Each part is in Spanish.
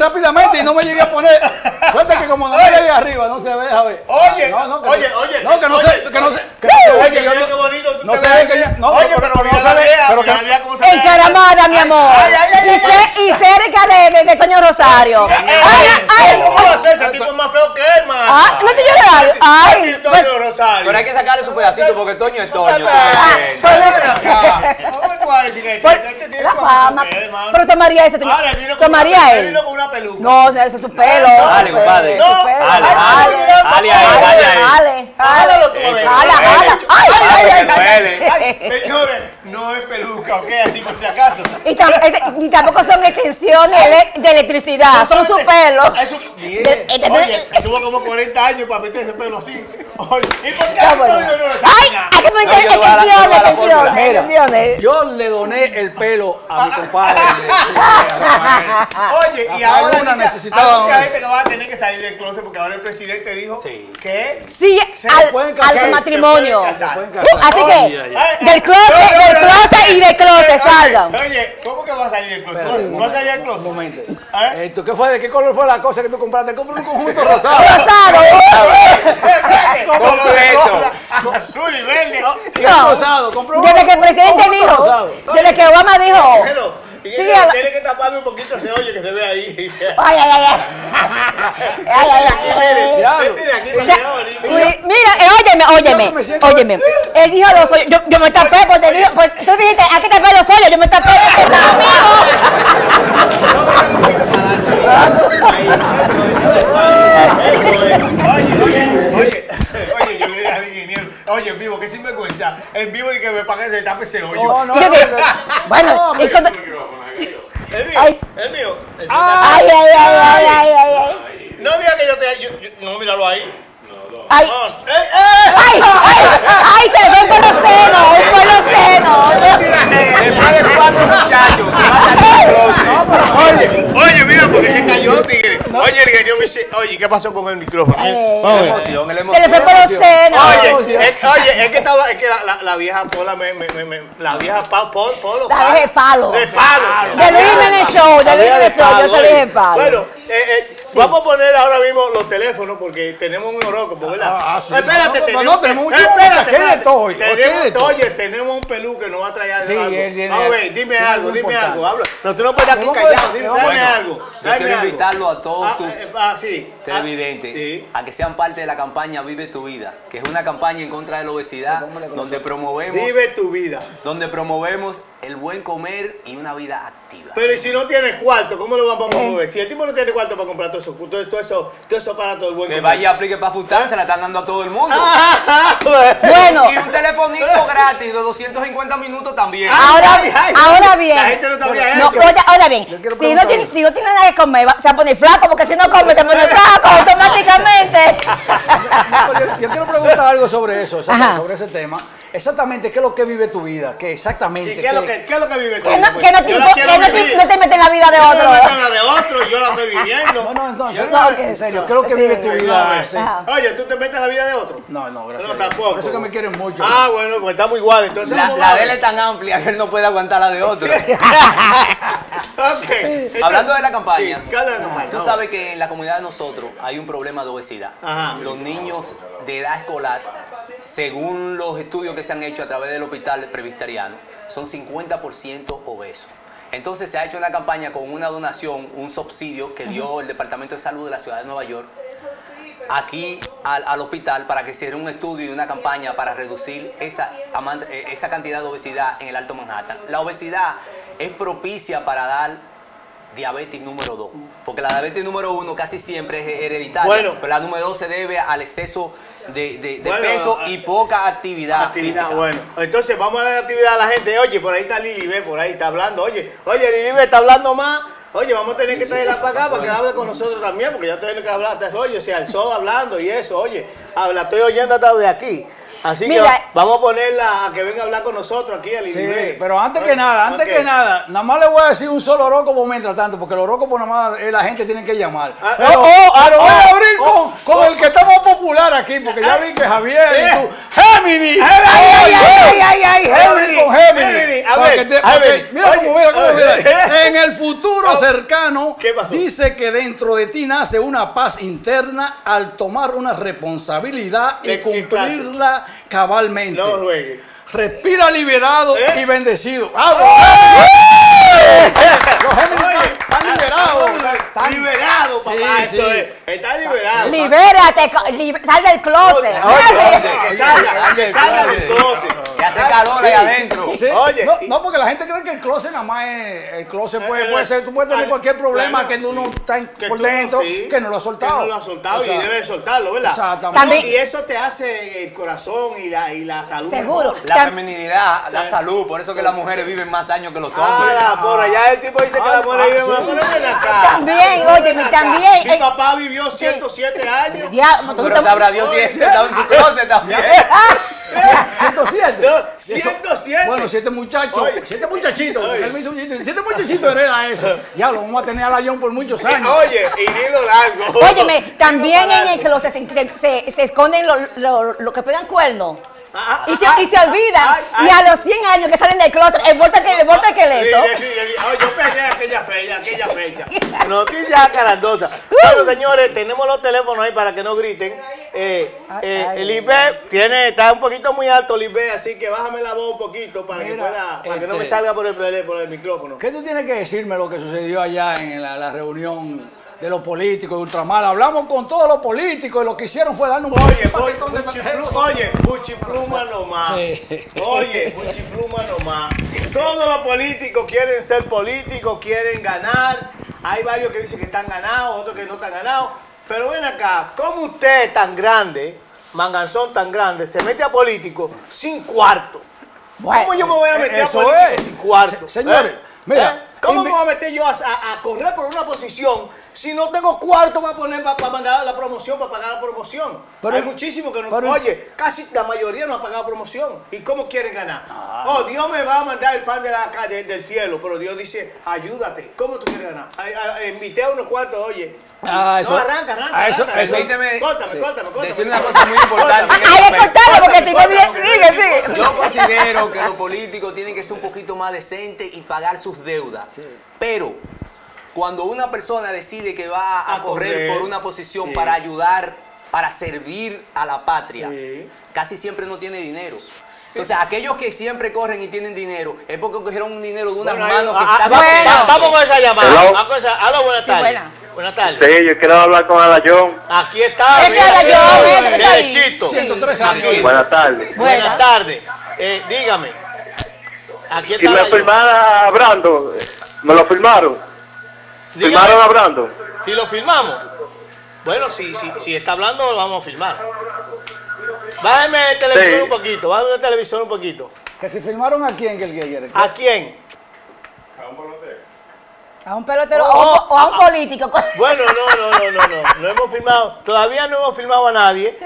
rápidamente y no me llegué a poner. Suerte que como no me llegué arriba, no se ve, a ver. Oye, no, no, que oye, no- oye, No, que no oye, se, que no se, que no se ve Oye, que yo mira no- qué bonito no aquí. que yo, no, Oye, pero, no la se ve, vieja, pero que. Encaramada, mi amor. Ay, ay, ay, y, ay, ce- y cerca de, de, de Toño Rosario. Eh, Ay, eh, ay, ¿Cómo va a ser? Ese tipo es más feo que él, man. Ah, ¿no te llores? Ay, pues- Antonio Rosario. Pero hay que sacarle su pedacito porque Toño es Toño. Ah, pues- me Ven acá. ¿Cómo tú vas a decir que Por- este la fama. Pero tomaría ese. Toño- Tomaría él. vino con una peluca. No, eso es su pelo. Dale, compadre. dale, Dale, dale, dale dale dale. Ay, señores, no es peluca, ¿ok? Así por si acaso. Y, tam- ese- y tampoco son extensiones de electricidad, son su pelo. Eso, bien. De- Oye, tuvo como 40 años para meter ese pelo así. Oye, ¿y por qué bueno. No Ay, nada? hay que poner No, yo le voy a dar- yo le doné el pelo a mi compadre. Oye, y ahora mucha- necesitaba hay mucha una- gente que va a tener que salir del closet porque ahora el presidente dijo Sí. que Sí, Se al, pueden casar, al matrimonio. Se pueden Uh, casar. así Ay, que, del closet, del closet y del closet, salgan. Oye, ¿cómo que va a salir del closet? Espérate, ¿No va a salir del Un closet? momento. ¿Eh? Eh, ¿tú ¿Qué fue? ¿De qué color fue la cosa que tú compraste? Compré un conjunto rosado. Rosado. Completo. Azul y verde. Es rosado. Compré un Desde que el presidente dijo, rosado. desde que Obama dijo, tiene, que taparme un poquito ese hoyo que se ve ahí. ay, ay, ay, Mira, eh, óyeme, óyeme, óyeme. Él dijo los hoyos. Yo, yo me tapé, pues te dijo, pues tú dijiste, hay que tapar los hoyos, yo me tapé, Oye, oye, oye, oye, yo le dije al ingeniero, oye, en vivo, que sinvergüenza, en vivo y que me pague se tape ese hoyo. No, no, no. Bueno, cuando, El mío, Ay. el mío. el mío. ay, ay, ay, ay, ay, ay, ay. No diga que yo te. yo- yo- no, míralo ahí. Ay. ¡Eh, eh! ay, ay, ay, se le fue por los senos, por los senos. Después de cuatro muchachos, se va a salir del closet. Oye, oye, mira, porque se cayó, tigre. Oye, el ingeniero me dice, oye, ¿qué pasó con el micrófono? Ay. La emoción, el Se le emoción. fue por los senos. Oye, es, oye, es que estaba, es que la, la, la vieja Pola me, me, me, me- la vieja pa, Pol, Polo. La vieja de palo. De palo. De Luis Jiménez Show, de La Luis Jiménez Show, yo soy de palo. Bueno, eh, eh, vamos a poner ahora mismo los teléfonos porque tenemos un horóscopo, ¿verdad? Ah, ah, sí. Espérate, No, no, tenemos, no, tenemos un espérate, Tenemos-. Oye, tenemos un pelú que nos va a traer Sí, algo. él tiene a ver, dime algo, dime importante. algo, habla. No, tú no puedes aquí No, callado, dime, bueno, dame algo. Yo quiero algo. invitarlo a todos Ah, tus eh, ah, sí. televidentes Ah, sí. a que sean parte de la campaña Vive tu vida, que es una campaña en contra de la obesidad, donde promovemos, Vive tu vida. donde promovemos el buen comer y una vida activa. Pero y si no tienes cuarto, ¿cómo lo vamos a mover? Si el tipo no tiene cuarto para comprar todo eso, todo, todo eso, todo eso para todo el buen Que comer. vaya y aplique para Fután, se la están dando a todo el mundo. Ah, bueno. Y un telefonito gratis de 250 minutos también. ahora, ahora bien. La gente no sabía No, eso. oye, ahora bien, si no, tiene, si no tiene nada que comer, va- se va a poner flaco, porque si no come, se pone flaco automáticamente. Yo, yo quiero preguntar algo sobre eso, sobre ese tema. Exactamente, ¿qué es lo que vive tu vida? ¿Qué exactamente? ¿Y qué es lo que, qué es lo que vive tú, que no, pues? que no te- vivir. no te metes en la vida de Yo no me otro. meto en la de otro, yo la estoy viviendo. No, no, entonces, no, en serio, ¿qué es lo que vive tu vida? Sí. Ajá. Oye, ¿tú te metes en la vida de otro? No, no, gracias. No, tampoco. Por eso es que me quieren mucho. Ah, bueno, pues estamos iguales. Entonces, La, la de él es tan amplia que él no puede aguantar la de otro. Ok. Entonces- Hablando de la campaña, Sí, ¿qué habla de la campaña? tú sabes que en la comunidad de nosotros hay un problema de obesidad. Ajá. Los niños de edad escolar, según los estudios que se han hecho a través del hospital presbiteriano, son 50% obesos. Entonces se ha hecho una campaña con una donación, un subsidio que dio el Departamento de Salud de la Ciudad de Nueva York aquí al, al hospital para que hiciera un estudio y una campaña para reducir esa, eh, esa cantidad de obesidad en el Alto Manhattan. La obesidad es propicia para dar diabetes número 2, porque la diabetes número 1 casi siempre es hereditaria, Bueno. pero la número 2 se debe al exceso de, de- de Bueno, peso y poca actividad, Actividad, física. bueno. Entonces vamos a dar actividad a la gente. Oye, por ahí está Lili, ve, por ahí está hablando. Oye, oye, Lili ve, está hablando más. Oye, vamos a tener que traerla para acá para que hable con nosotros también, porque ya tenemos que hablar. Oye, se alzó hablando y eso, oye, habla, estoy oyendo hasta de aquí. Así que Mira, va- vamos a ponerla a que venga a hablar con nosotros aquí al Sí, pero antes que nada, antes Ok. que nada, nada más le voy a decir un solo horóscopo mientras tanto, porque el horóscopo nada más eh, la gente tiene que llamar. Ah, pero oh, oh, ah, pero voy oh, a abrir oh, con, con oh. el que está más popular aquí, porque ya vi que Javier y Eh. tú, Gemini. ¡Ay, ay, ay, ay! Voy Gemini, con Gemini. Gemini, a ver, que te- a ver, que- mira oye, cómo mira cómo mira. En el futuro cercano ¿Qué pasó? dice que dentro de ti nace una paz interna al tomar una responsabilidad y cumplirla cabalmente. No. Respira liberado ¿Eh? y bendecido. ¡Ah, Los Géminis Oye, están liberados. Están- Liberado, papá, Sí, eso sí. es. Está liberado. Libérate, sal del closet. Oye, Dale. que salga, que salga del closet. Que hace calor ahí adentro. Sí. Oye, no, no, porque la gente cree que el closet nada más es. El closet puede, Eh, puede ser. Tú puedes tener eh, cualquier problema claro, que tú no estás en- que por tú dentro, sí, que no lo has soltado. Que no lo has soltado O sea, y debes soltarlo, ¿verdad? Exactamente. También- Y eso te hace el corazón y la, y la salud. Seguro. mejor. La Tam- feminidad, la salud, por eso que las mujeres viven más años que los hombres. Ah, la por allá el tipo dice que la Ah, mujer vive ah, más. acá. También, acá. también, Mi eh, papá vivió 107 años. Pero sabrá Dios si Oye, estaba en su closet también. 107. No, eso- 107. Bueno, si este muchacho, Oye. si este muchachito, Oye. él me hizo un chiste, si este muchachito hereda eso, ya lo vamos a tener a la John por muchos años. Oye, y hilo largo. Óyeme, también en el largo. closet se, se, se- se esconden los lo, lo que pegan cuernos. Y se, y se ay, ay. Y a los 100 años que salen del closet, el vuelta que el sí, sí. Oh, yo pegué aquella fecha, aquella fecha. Noticia carandosa. Bueno, señores, tenemos los teléfonos ahí para que no griten. Eh, eh, el IP tiene, está un poquito muy alto el IP, así que bájame la voz un poquito para que Mira, pueda, para que no me este- salga por el, por el micrófono. ¿Qué tú tienes que decirme lo que sucedió allá en la, la reunión de los políticos de Ultramar? Hablamos con todos los políticos y lo que hicieron fue darnos un Oye, un oye, Buchipluma nomás. Sí. Oye, Buchipluma nomás. Todos los políticos quieren ser políticos, quieren ganar. Hay varios que dicen que están ganados, otros que no están ganados. Pero ven acá, ¿cómo usted tan grande, manganzón tan grande, se mete a político sin cuarto? Bueno, ¿Cómo yo me voy a meter eso a político es. sin cuarto? Se- señores, mira, ¿Cómo me voy a meter yo a, a- a correr por una posición si no tengo cuarto para poner para, mandar la promoción, para pagar la promoción? Pero- Hay muchísimos que no. pero- oye, casi la mayoría no ha pagado promoción. ¿Y cómo quieren ganar? Oh, Dios me va a mandar el pan de la calle del cielo, pero Dios dice, ayúdate. ¿Cómo tú quieres ganar? Invité a unos cuantos, oye. Ah, eso- no, arranca, arranca. ah, eso- arranca. eso- Permíteme Córtame, córtame, córtame. decir una cosa muy importante. Ay, es cortado, porque si no sigue, sigue, sigue. Yo considero que los políticos tienen que ser un poquito más decentes y pagar sus deudas. Pero cuando una persona decide que va a, A correr, correr, por una posición sí. para ayudar, para servir a la patria, Sí. casi siempre no tiene dinero. Entonces, aquellos que siempre corren y tienen dinero es porque cogieron un dinero de unas Bueno, manos que Bueno. va- Vamos con esa llamada. Vamos con esa. Aló, buenas Sí, tardes. buena. Buenas tardes. Sí, yo quiero hablar con Alayón. Aquí está. Ese ahí. derechito. Sí. 103 años. Aquí. Buenas tardes. Buenas Buena. tardes. Eh, dígame. Aquí Si está. me la- firmara a Brando, me lo firmaron. Dígame. ¿Firmaron a Brando? Si lo filmamos. Bueno, si, si, si está hablando, lo vamos a filmar. Bájeme el televisor Sí. un poquito. Bájeme el televisor un poquito. Que se firmaron a quién que el que quiere. ¿A quién? A un pelotero Oh, o, o a un político. Bueno, no, no, no, no, no. No hemos filmado. Todavía no hemos filmado a nadie.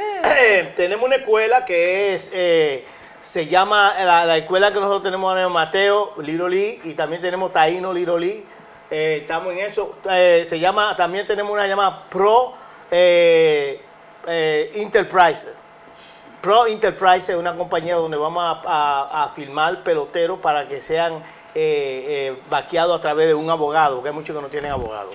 tenemos una escuela que es. eh, se llama la, la escuela que nosotros tenemos ahora Mateo, Lee, y también tenemos Taíno Little Lee. Eh, estamos en eso. Eh, se llama, también tenemos una llamada Pro eh, eh, Enterprise. Pro Enterprise es una compañía donde vamos a, a- a filmar peloteros para que sean eh, eh, vaqueados a través de un abogado, porque hay muchos que no tienen abogado.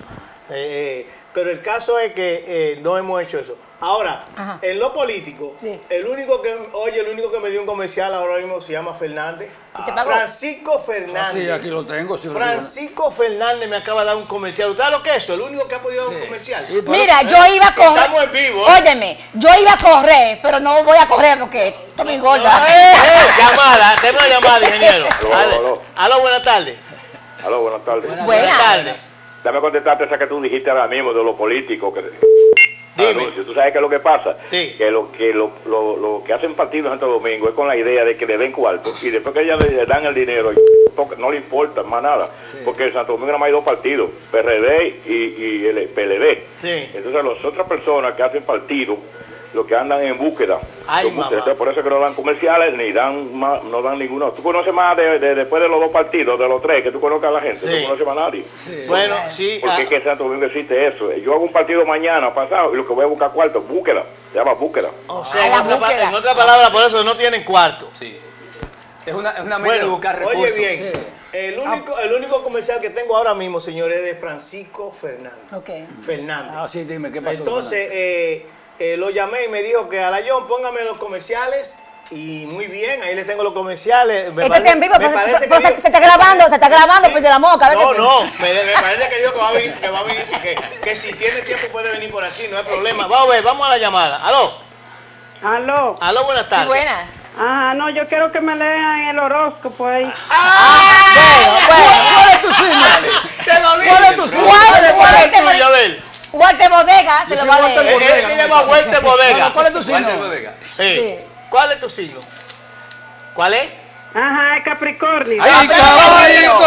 Eh, eh, pero el caso es que eh, no hemos hecho eso. Ahora, Ajá. en lo político, Sí. el único que, oye, el único que me dio un comercial ahora mismo se llama Fernández. ¿Y te pagó? Francisco Fernández. Sí, aquí lo tengo. sí, lo. Francisco Fernández me acaba de dar un comercial. ¿Usted sabe lo que es eso? El único que ha podido dar un comercial. Mira, yo iba a correr. Estamos en vivo. ¿eh? Óyeme, yo iba a correr, pero no voy a correr porque esto me engorda. Eh, eh, llamada, tenemos una llamada, ingeniero. Aló, aló. Aló, buenas tardes. Aló, buenas tardes. Buena. tardes. Dame contestarte esa que tú dijiste ahora mismo de los políticos. Que, Dime. Anuncio. ¿Tú sabes qué es lo que pasa? Sí. Que lo que lo, lo, lo que hacen partidos en Santo Domingo es con la idea de que le den cuarto y después que ya le, dan el dinero no le importa más nada. Porque en Santo Domingo nada más hay dos partidos, PRD y, y el PLD. Sí. Entonces las otras personas que hacen partidos lo que andan en búsqueda. Ay, Los. Entonces, por eso que no dan comerciales ni dan más, no dan ninguno. Tú conoces más de, de- después de los dos partidos, de los tres, que tú conozcas a la gente. Sí. No conoces más a nadie. Bueno, sí. Porque ah, es que en Santo Domingo existe eso. Yo hago un partido mañana pasado y lo que voy a buscar cuarto, búsqueda. Se llama búsqueda. o sea, A en otra, búsqueda. en otra palabra, por eso no tienen cuarto. Sí. Es una, es una manera de buscar oye recursos. bien, el, único, el único comercial que tengo ahora mismo, señores, es de Francisco Fernández. Ok. Fernández. Ah, sí, dime, ¿qué pasó? Entonces, eh, eh, lo llamé y me dijo que a la John, póngame los comerciales. Y muy bien, ahí le tengo los comerciales. Me Es que parece- está en vivo, me pero, parece pero- que pero se, se está grabando, se está grabando, pues de la moca. a ver No, no, me, me parece que dijo que va a venir, que va a venir, que, que si tiene tiempo puede venir por aquí, no hay problema. Vamos a ver, vamos a la llamada. Aló, Aló. aló, buenas Sí, tardes. buena. Ah, no, yo quiero que me lean el horóscopo ahí. ¿Cuál es tu signo? Te lo dije. ¿Cuál es tu signo? ¿Cuál es, cuál es Walter Bodega se lo va a leer. Bodega. Llama. ¿Cuál es tu signo? Sí. ¿Cuál es tu signo? ¿Cuál es? Ajá, es Capricornio. ¡Ay, caballo!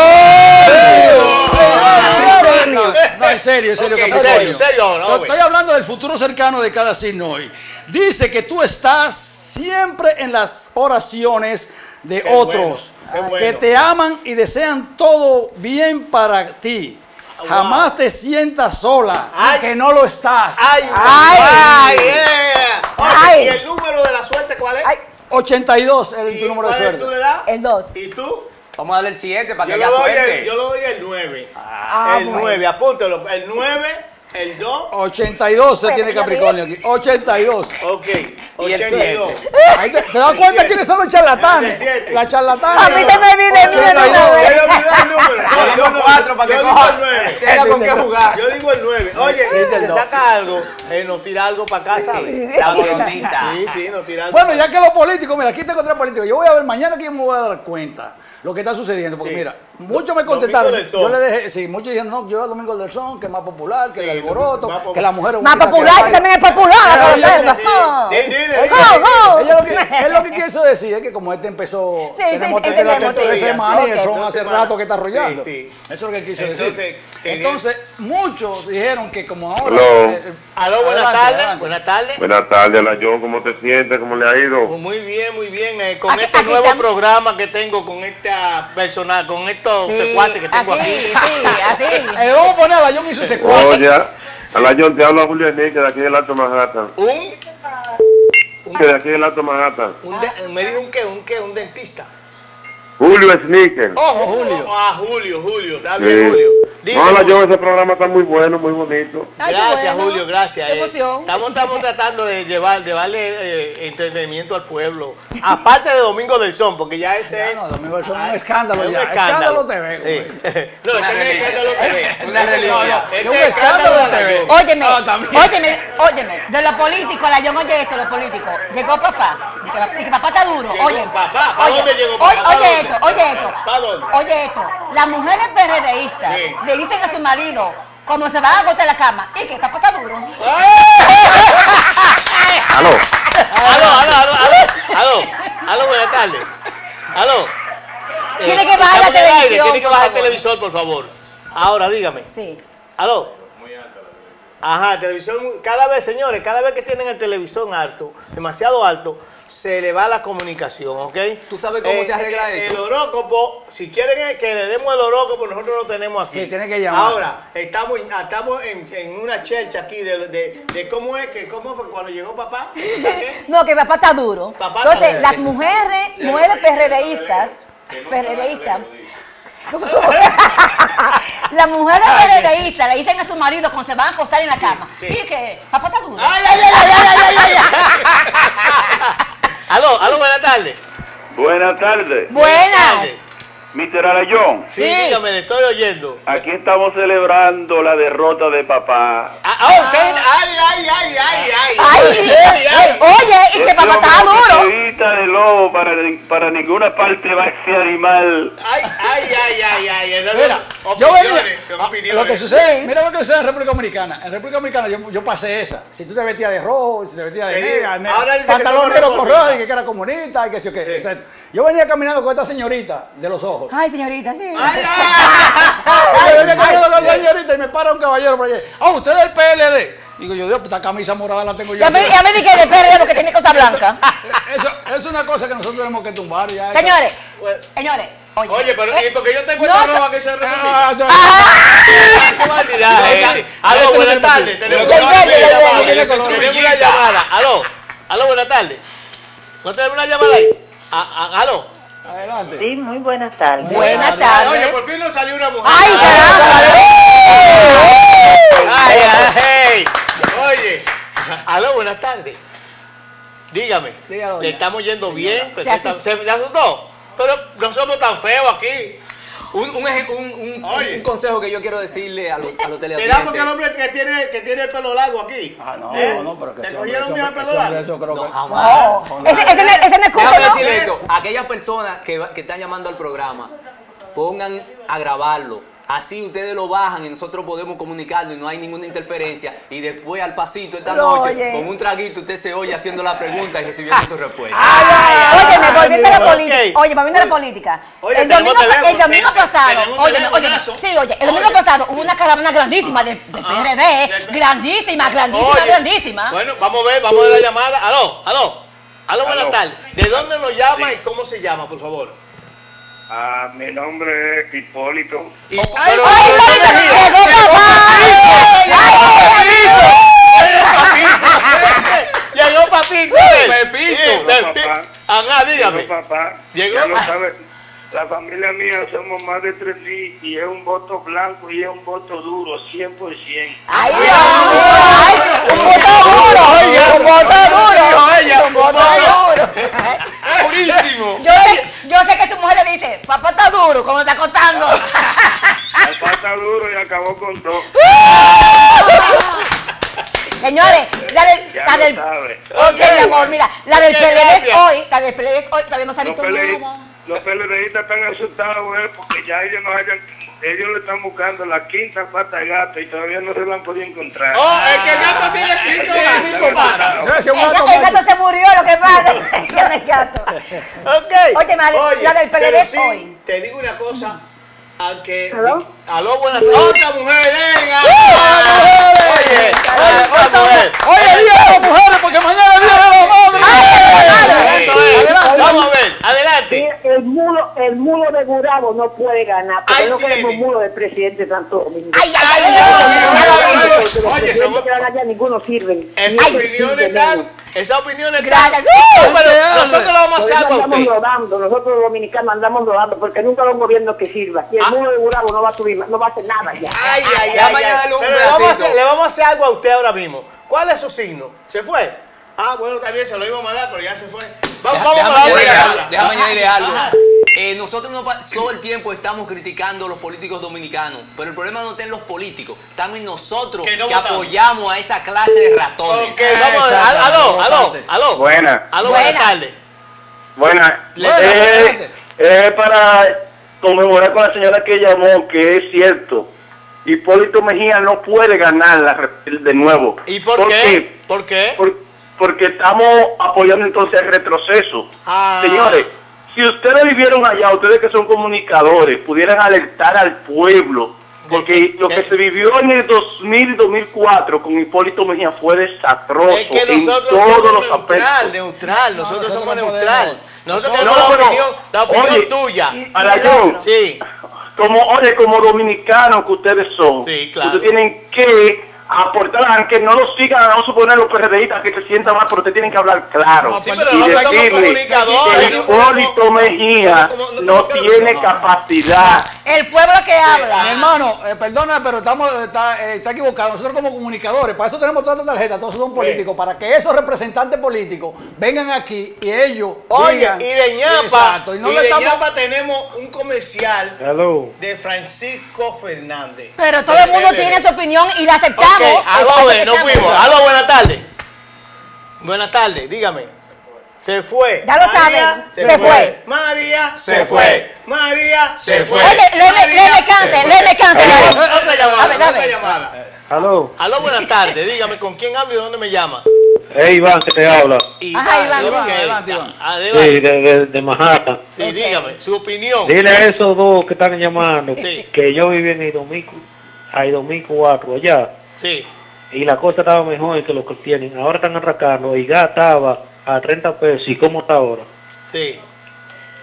No, en serio, en serio, Capricornio. serio, en serio Estoy- hablando del futuro cercano de cada signo hoy. Dice que tú estás siempre en las oraciones de Qué otros, bueno, qué bueno. que te aman y desean todo bien para ti. Wow. Jamás te sientas sola, Ay. que no lo estás. ¡Ay! Ay. ¡Ay! yeah. Oye, Ay. ¿Y el número de la suerte cuál es? Ay, 82 es ¿Y tu número de cuál es tu suerte. edad? el 2. ¿Y tú? Vamos a darle el siguiente para Yo que haya suerte. el, yo le doy el 9. Ah, el bueno. 9, apúntalo. El 9, el 2. 82 se Bueno, tiene Capricornio aquí. 82. Ok. Y el 82. Ahí te, ¿te das cuenta quiénes son los charlatanes? 87. La charlatana. A mí se me vive, mira, 82. mira, Ya le olvidé el número. No, yo Digo no, cuatro para que yo digo el 9. Tenga con qué jugar. Yo digo el 9. Oye, y si se saca algo, eh, nos tira algo para acá, ¿sabes? La. Sí, sí, nos tira algo. Bueno, ya que los políticos, mira, aquí tengo tres políticos. Yo voy a ver mañana que yo me voy a dar cuenta lo que está sucediendo. Porque Sí. mira, muchos me contestaron. Yo le dejé, sí, muchos dijeron, no, yo a Domingo del Son, que es más popular, que Sí, el alboroto, que la mujer Más popular, que también es popular, yo- lo que, quiso decir es que como este empezó, Sí, sí, entendemos, y el son hace rato que está arrollando. Sí, sí. Eso es lo que él quiso decir. En- Entonces, muchos dijeron que como ahora... Hello. eh, Aló, buenas tardes. Buenas tardes. Buenas tardes, la John, ¿cómo te sientes? ¿Cómo le ha ido? Pues Muy bien, muy bien. eh, con Aquí- este aquí nuevo estamos. programa que tengo, con esta personal, con estos Sí, secuaces que tengo aquí. aquí, sí, así. Eh, vamos a poner a la John y su secuaces. Oye, a la John te habla Julio Enrique de aquí del Alto Manhattan. Un, Que de aquí del Alto Manhattan. un de- me dijo un qué, un qué, un dentista. Julio Sneaker. Oh, Julio. Ah, Julio, Julio. Está Sí. bien, Julio. Dime, No, la Julio. John, ese programa está muy bueno, muy bonito. Ay, Gracias, bueno. Julio, gracias. Qué eh. emoción. estamos, estamos tratando de llevar, de darle eh, entretenimiento al pueblo. Aparte de Domingo del Son, porque ya ese Ya es. no, Domingo del Son es un escándalo es un ya. Escándalo TV. Sí. No, este es escándalo TV. Una religión. Es este un es escándalo escándalo TV. TV. Óyeme, Ah, óyeme, óyeme, de los políticos, la John oye esto, los políticos. Llegó papá, y que, papá está duro. Oye, papá, ¿pa' oye, dónde llegó oye, papá? ¿Pa' Oye? Esto, oye esto. Oye esto, las mujeres PRDistas Sí. le dicen a su marido, como se van a acostar en la cama, y que papá está duro. Aló. Aló, aló, aló, aló, aló, aló, buenas tardes. Aló. Eh, Tiene que bajar la el aire, televisión, Tiene que bajar el televisor, por favor. Ahora, dígame. Sí. Aló. Ajá, televisión, cada vez, señores, cada vez que tienen el televisor alto, demasiado alto, se le va la comunicación, ¿ok? ¿Tú sabes cómo se arregla el, eso? El horóscopo, si quieren que le demos el horóscopo, nosotros lo tenemos aquí. Sí, tiene que llamar. Ahora, estamos, estamos en, en una chelcha aquí de, de, de cómo es que, cómo fue cuando llegó papá. ¿qué? No, que papá está duro. Papá Entonces, las mujeres, mujeres PRDistas, PRDistas, las mujeres PRDistas le dicen a su marido cuando se van a acostar en la cama, Sí. y que papá está duro. ¡Ay, ay, ay, ay, ay, ay, ay, ay! Aló, aló, buenas tardes. Buenas tardes. Buenas. Mr. Alayón, Sí, Sí. dígame, le estoy oyendo. aquí estamos celebrando la derrota de papá. Ah, oh, usted, ay, ay, ay, ay, ay. Ay, ay, ay. oye, y que papá está duro. de lobo para, para ninguna parte va ese animal. Ay, ay, ay, ay, ay. Mira, yo venía, ah, lo que sucede, mira lo que sucede en República Dominicana. En República Dominicana yo, yo pasé esa. Si tú te vestías de rojo, si te vestías de negra, pantalón negro con rojo y que era comunista y que sí o qué. Sí. O sea, yo venía caminando con esta señorita de los ojos. Ay, señorita, sí. Ay, señorita y me para un caballero por allá. Ah, usted es del PLD. Digo yo, Dios, pues, esta camisa morada la tengo yo. Y a mí, y a mí dije de PRD porque tiene cosa blanca. Eso es una cosa que nosotros tenemos que tumbar ya. Señores, Bueno. señores, oye. Oye, pero eh, ¿y porque yo tengo no esta ropa que se Ah, reformita? eso- ¡Qué eh! Aló, buenas tardes. Tenemos una Ya, ya, ya, ya, llamada. ya, ya, ya, Tenemos ya, una ya. llamada. Aló, aló, buenas tardes. ¿No tenemos una llamada ahí? Ah, ah, Aló. Adelante. Sí, muy buenas tardes. Buenas Oye, tardes. por fin nos salió una mujer. ¡Ay, caramba! Ay, ay, Oye, aló, buenas tardes. Dígame, doña. le estamos yendo bien. Se perfecta- asustó. ¿Se, se asustó? Pero no somos tan feos aquí. Un, un, un- un- consejo que yo quiero decirle a los, a los ¿Será porque el hombre que tiene, que tiene el pelo largo aquí? Ah, no, ¿Eh? no, pero que ¿Te cogieron ese bien el pelo largo? eso creo No, que- jamás. No, ese, ese, no- ese no es ¿no? decirle esto, aquellas personas que, que están llamando al programa, pongan a grabarlo. Así ustedes lo bajan y nosotros podemos comunicarlo y no hay ninguna interferencia. Y después al pasito esta Pero, noche, oye. con un traguito, usted se oye haciendo la pregunta y recibiendo su respuesta. Oye, me volviendo a la política. Oye, volviendo a la política. Oye, el domingo, el pasado, oye, oye, sí, oye, el domingo Oye. pasado hubo una caravana grandísima de, de PRD, del- grandísima, grandísima, Oye, grandísima. Bueno, vamos a ver, vamos a ver la llamada. Aló, aló. Aló, buenas tardes. ¿De dónde nos llama y cómo se llama, por favor? Ah, mi nombre es Hipólito. Y- ¡Ay, ay, ay, llegó ay! Llegó Papito. Pepito. Llegó papá. Ajá, dígame. Llegó papá. La familia mía somos más de tres mil y es un voto blanco y es un voto duro, 100%. ¡Ay! ¡Ay, un voto duro! ¡Un voto duro! dijo ella, ¡Un voto un voto- duro! ¡Purísimo! Yo sé, que su mujer le dice, papá está duro, como está acostando. El papá está duro y acabó con todo. Señores, la del, Ya la del, ok, mi amor, mira, la del PLD gracias. hoy, la del PLD hoy, todavía no se ha visto nada. Los PLDistas están asustados eh, porque ya ellos no hayan, ellos le están buscando la quinta pata de gato y todavía no se la han podido encontrar. Oh, es que el gato tiene cinco Cinco patas. Ve si es El, el gato se murió, lo que pasa. Ya no es gato. Ok. Oye, madre, la del PLD sí, hoy. Te digo una cosa. Aunque. ¿Aló? Aló, buenas tardes. Otra mujer, venga. Oye, Oye, otra mujer. Oye, día de las mujeres, porque mañana es día de. Vamos a ver, adelante. El, muro, el muro de Gurabo no puede ganar, porque no queremos un muro del presidente Santo Domingo. Ay, ay, ay, Oye, son... que allá ninguno sirve. Esas opiniones están... Esas opiniones nosotros lo vamos a hacer andamos rodando, nosotros los dominicanos andamos rodando, porque nunca habrá un gobierno que sirva. Y el ah. muro de Gurabo no va a subir, no va a hacer nada ya. Ay, ay, ay. Le vamos a hacer algo a usted ahora mismo. ¿Cuál es su signo? ¿Se fue? Ah, bueno, también se lo iba a mandar, pero ya se fue. Vamos, vamos déjame la añadirle llamada. déjame añadirle algo. Ajá. Eh, nosotros no todo el tiempo estamos criticando a los políticos dominicanos, pero el problema no está en los políticos, estamos en nosotros Que no apoyamos a esa clase de ratones. Ok, vamos a ver. Exacto, Aló, aló, aló. Buena. Aló, buenas Buena. tardes. Eh, es para conmemorar con la señora que llamó que es cierto. Hipólito Mejía no puede ganar la de nuevo. ¿Y por, qué? ¿Por qué? Porque estamos apoyando entonces el retroceso. Ah. Señores, si ustedes vivieron allá, ustedes que son comunicadores, pudieran alertar al pueblo, porque lo que se vivió en el 2000 2004 con Hipólito Mejía fue desastroso Es que en nosotros todos somos los neutral, aspectos. neutral. Nosotros nosotros somos no neutral. Nosotros No, tenemos la pero, opinión, la opinión oye, tuya. La Sí. como, oye, como dominicanos que ustedes son, Sí, claro. ustedes tienen que aportar, aunque no lo sigan, vamos a suponer los PRDistas que se sientan mal, pero ustedes tienen que hablar claro. Sí, y pero nosotros somos decirle comunicadores, que no Hipólito Mejía no no no tiene capacidad. El pueblo que Mi habla. hermano, eh, perdona, pero estamos, está, eh, está equivocado. Nosotros como comunicadores, para eso tenemos todas las tarjetas, todos son políticos, para que esos representantes políticos vengan aquí y ellos Oye, digan- y de ñapa, Exacto, y no y de estamos- ñapa tenemos un comercial Hello. de Francisco Fernández. Pero todo el mundo tiene su opinión y la aceptamos. Ok, aló, la ve, no aceptamos. fuimos. Aló, buenas tardes. Buenas tardes, dígame. Se fue. Ya lo saben, se fue. María Se fue. María Se fue. Léeme cáncer, se fue. cáncer. Otra llamada, otra llamada. Hello. Aló, buenas tardes. Dígame, ¿con quién hablo y de dónde me llama? Hey, Iván, que te habla. Ajá, Iván. Adelante, Iván. Adelante. de, de, Manhattan. Sí, dígame, su opinión. Dile a esos dos que están llamando Sí. que yo viví en Idomico al 2004 allá Sí. y la cosa estaba mejor que lo que tienen. Ahora están arrancando y gas estaba a 30 pesos. ¿Y cómo está ahora? Sí,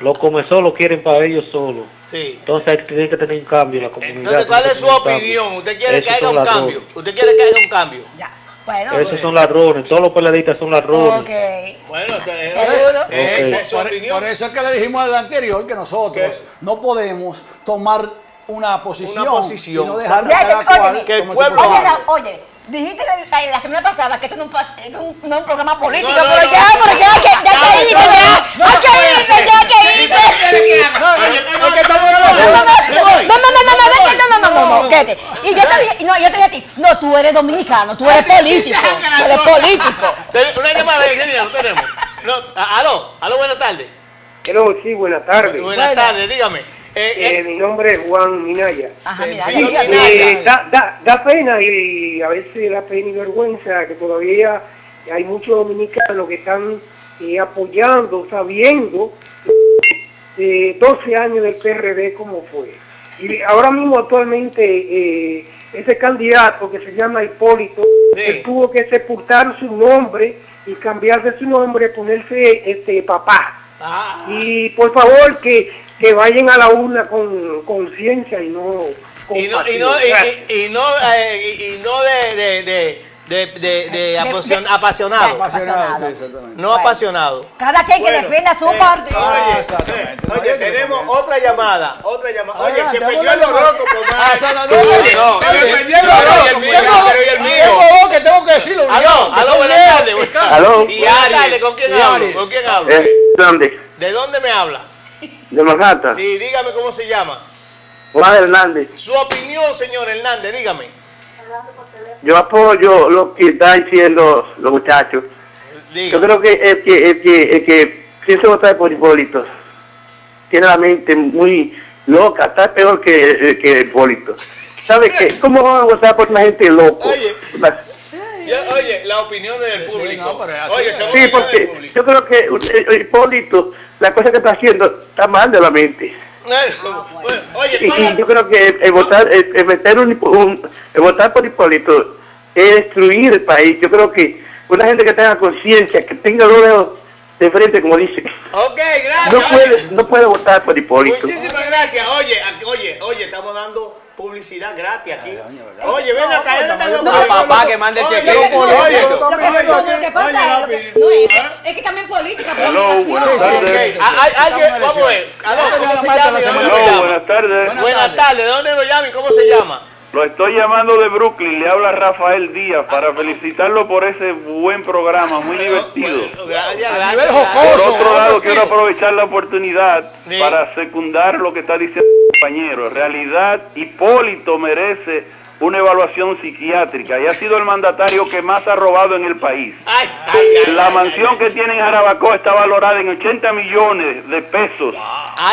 Los comenzó lo quieren para ellos solos. sí. Entonces tiene que tener un cambio la comunidad. Entonces, ¿cuál es su opinión? ¿Usted quiere Esos que haya un cambio? ¿Usted quiere que haya un cambio? Ya. Bueno, Esos son ladrones, todos los periodistas son ladrones. ok. Bueno, eh, Seguro. eh, esa es su Por, opinión. por eso es que le dijimos al anterior que nosotros ¿Qué? no podemos tomar una posición, Una posición. sino dejar Ya, cada ya, cual. Que el pueblo- Oye, dijiste la, semana pasada que esto no, es un esto no es programa político, No, no, pero no, ya, no, pero ya, ya ya, no, ya no que ser. ya que ¿Y hice. qué quiere que haga? No, no, que no, no, No, no, no, no, no, no, quédate. Y yo te dije, no, yo te dije a ti, no, tú eres dominicano, tú eres político, tú eres político. Una llamada de ingeniero tenemos. No, aló, aló, buenas tardes. Hello, sí, buenas tardes. Buenas tardes, dígame. Eh, Eh, eh, mi nombre es Juan Minaya. Ajá, Sí. Eh, da, da, da pena y a veces da pena y vergüenza que todavía hay muchos dominicanos que están eh, apoyando, sabiendo eh, 12 años del PRD como fue. Y ahora mismo actualmente eh, ese candidato que se llama Hipólito, Sí. tuvo que sepultar su nombre y cambiar de su nombre, ponerse este papá. ah, Y por favor que, que vayan a la urna con conciencia y no con y no, y no, y, y- y no, eh, y, y no de, de, de, de, de, de apasion- de- apasionado. Apasionado, sí, exactamente. No Bueno. apasionado. Cada quien que Bueno, defienda su eh, partido. Oye, Exactamente. oye, tenemos otra llamada, otra llamada. Oye, se perdió a el llamada. horóscopo, Ah, no, se perdió el no, se perdió el mío. Tengo dos que tengo que decirlo. Aló, que aló, buenas tardes. que. Aló. Y tardes, ¿con quién Y hablo? Aries. ¿Con quién hablo? Eh, ¿Dónde? ¿De dónde me habla? De Manhattan. Sí, dígame cómo se llama. Juan Hernández. Su opinión, señor Hernández, dígame. Yo apoyo lo que están diciendo los muchachos. Yo creo que el que, el que, el que piensa votar por Hipólito tiene la mente muy loca, está peor que, que Hipólito. ¿Sabe qué? ¿Cómo van a votar por una gente loco? Oye. Ya, oye, la opinión del Sí, público. no, así. oye, Sí, Sí, del porque público. yo creo que eh, eh, Hipólito, la cosa que está haciendo está mal de la mente. Bueno, Oye, Y, y yo creo que el, el votar, el, el meter un, un- el votar por Hipólito es destruir el país. Yo creo que una gente que tenga conciencia, que tenga los dedos de frente, como dice, Ok, gracias. no oye. puede, no puede votar por Hipólito. Muchísimas gracias. Oye, oye, oye, estamos dando publicidad gratis aquí. Oye, ven acá, no, papá que mande el chequeo. Oye, lo que pasa es es que también política, Vamos a ver. Buenas tardes. Buenas tardes. ¿De dónde lo llaman? ¿Cómo se llama? Lo estoy llamando de Brooklyn, le habla Rafael Díaz para felicitarlo por ese buen programa, muy divertido. Por otro lado, quiero aprovechar la oportunidad para secundar lo que está diciendo el compañero. En realidad, Hipólito merece una evaluación psiquiátrica y ha sido el mandatario que más ha robado en el país. Ay, ay, ay, La ay, mansión que tiene en Jarabacoa está valorada en 80 millones de pesos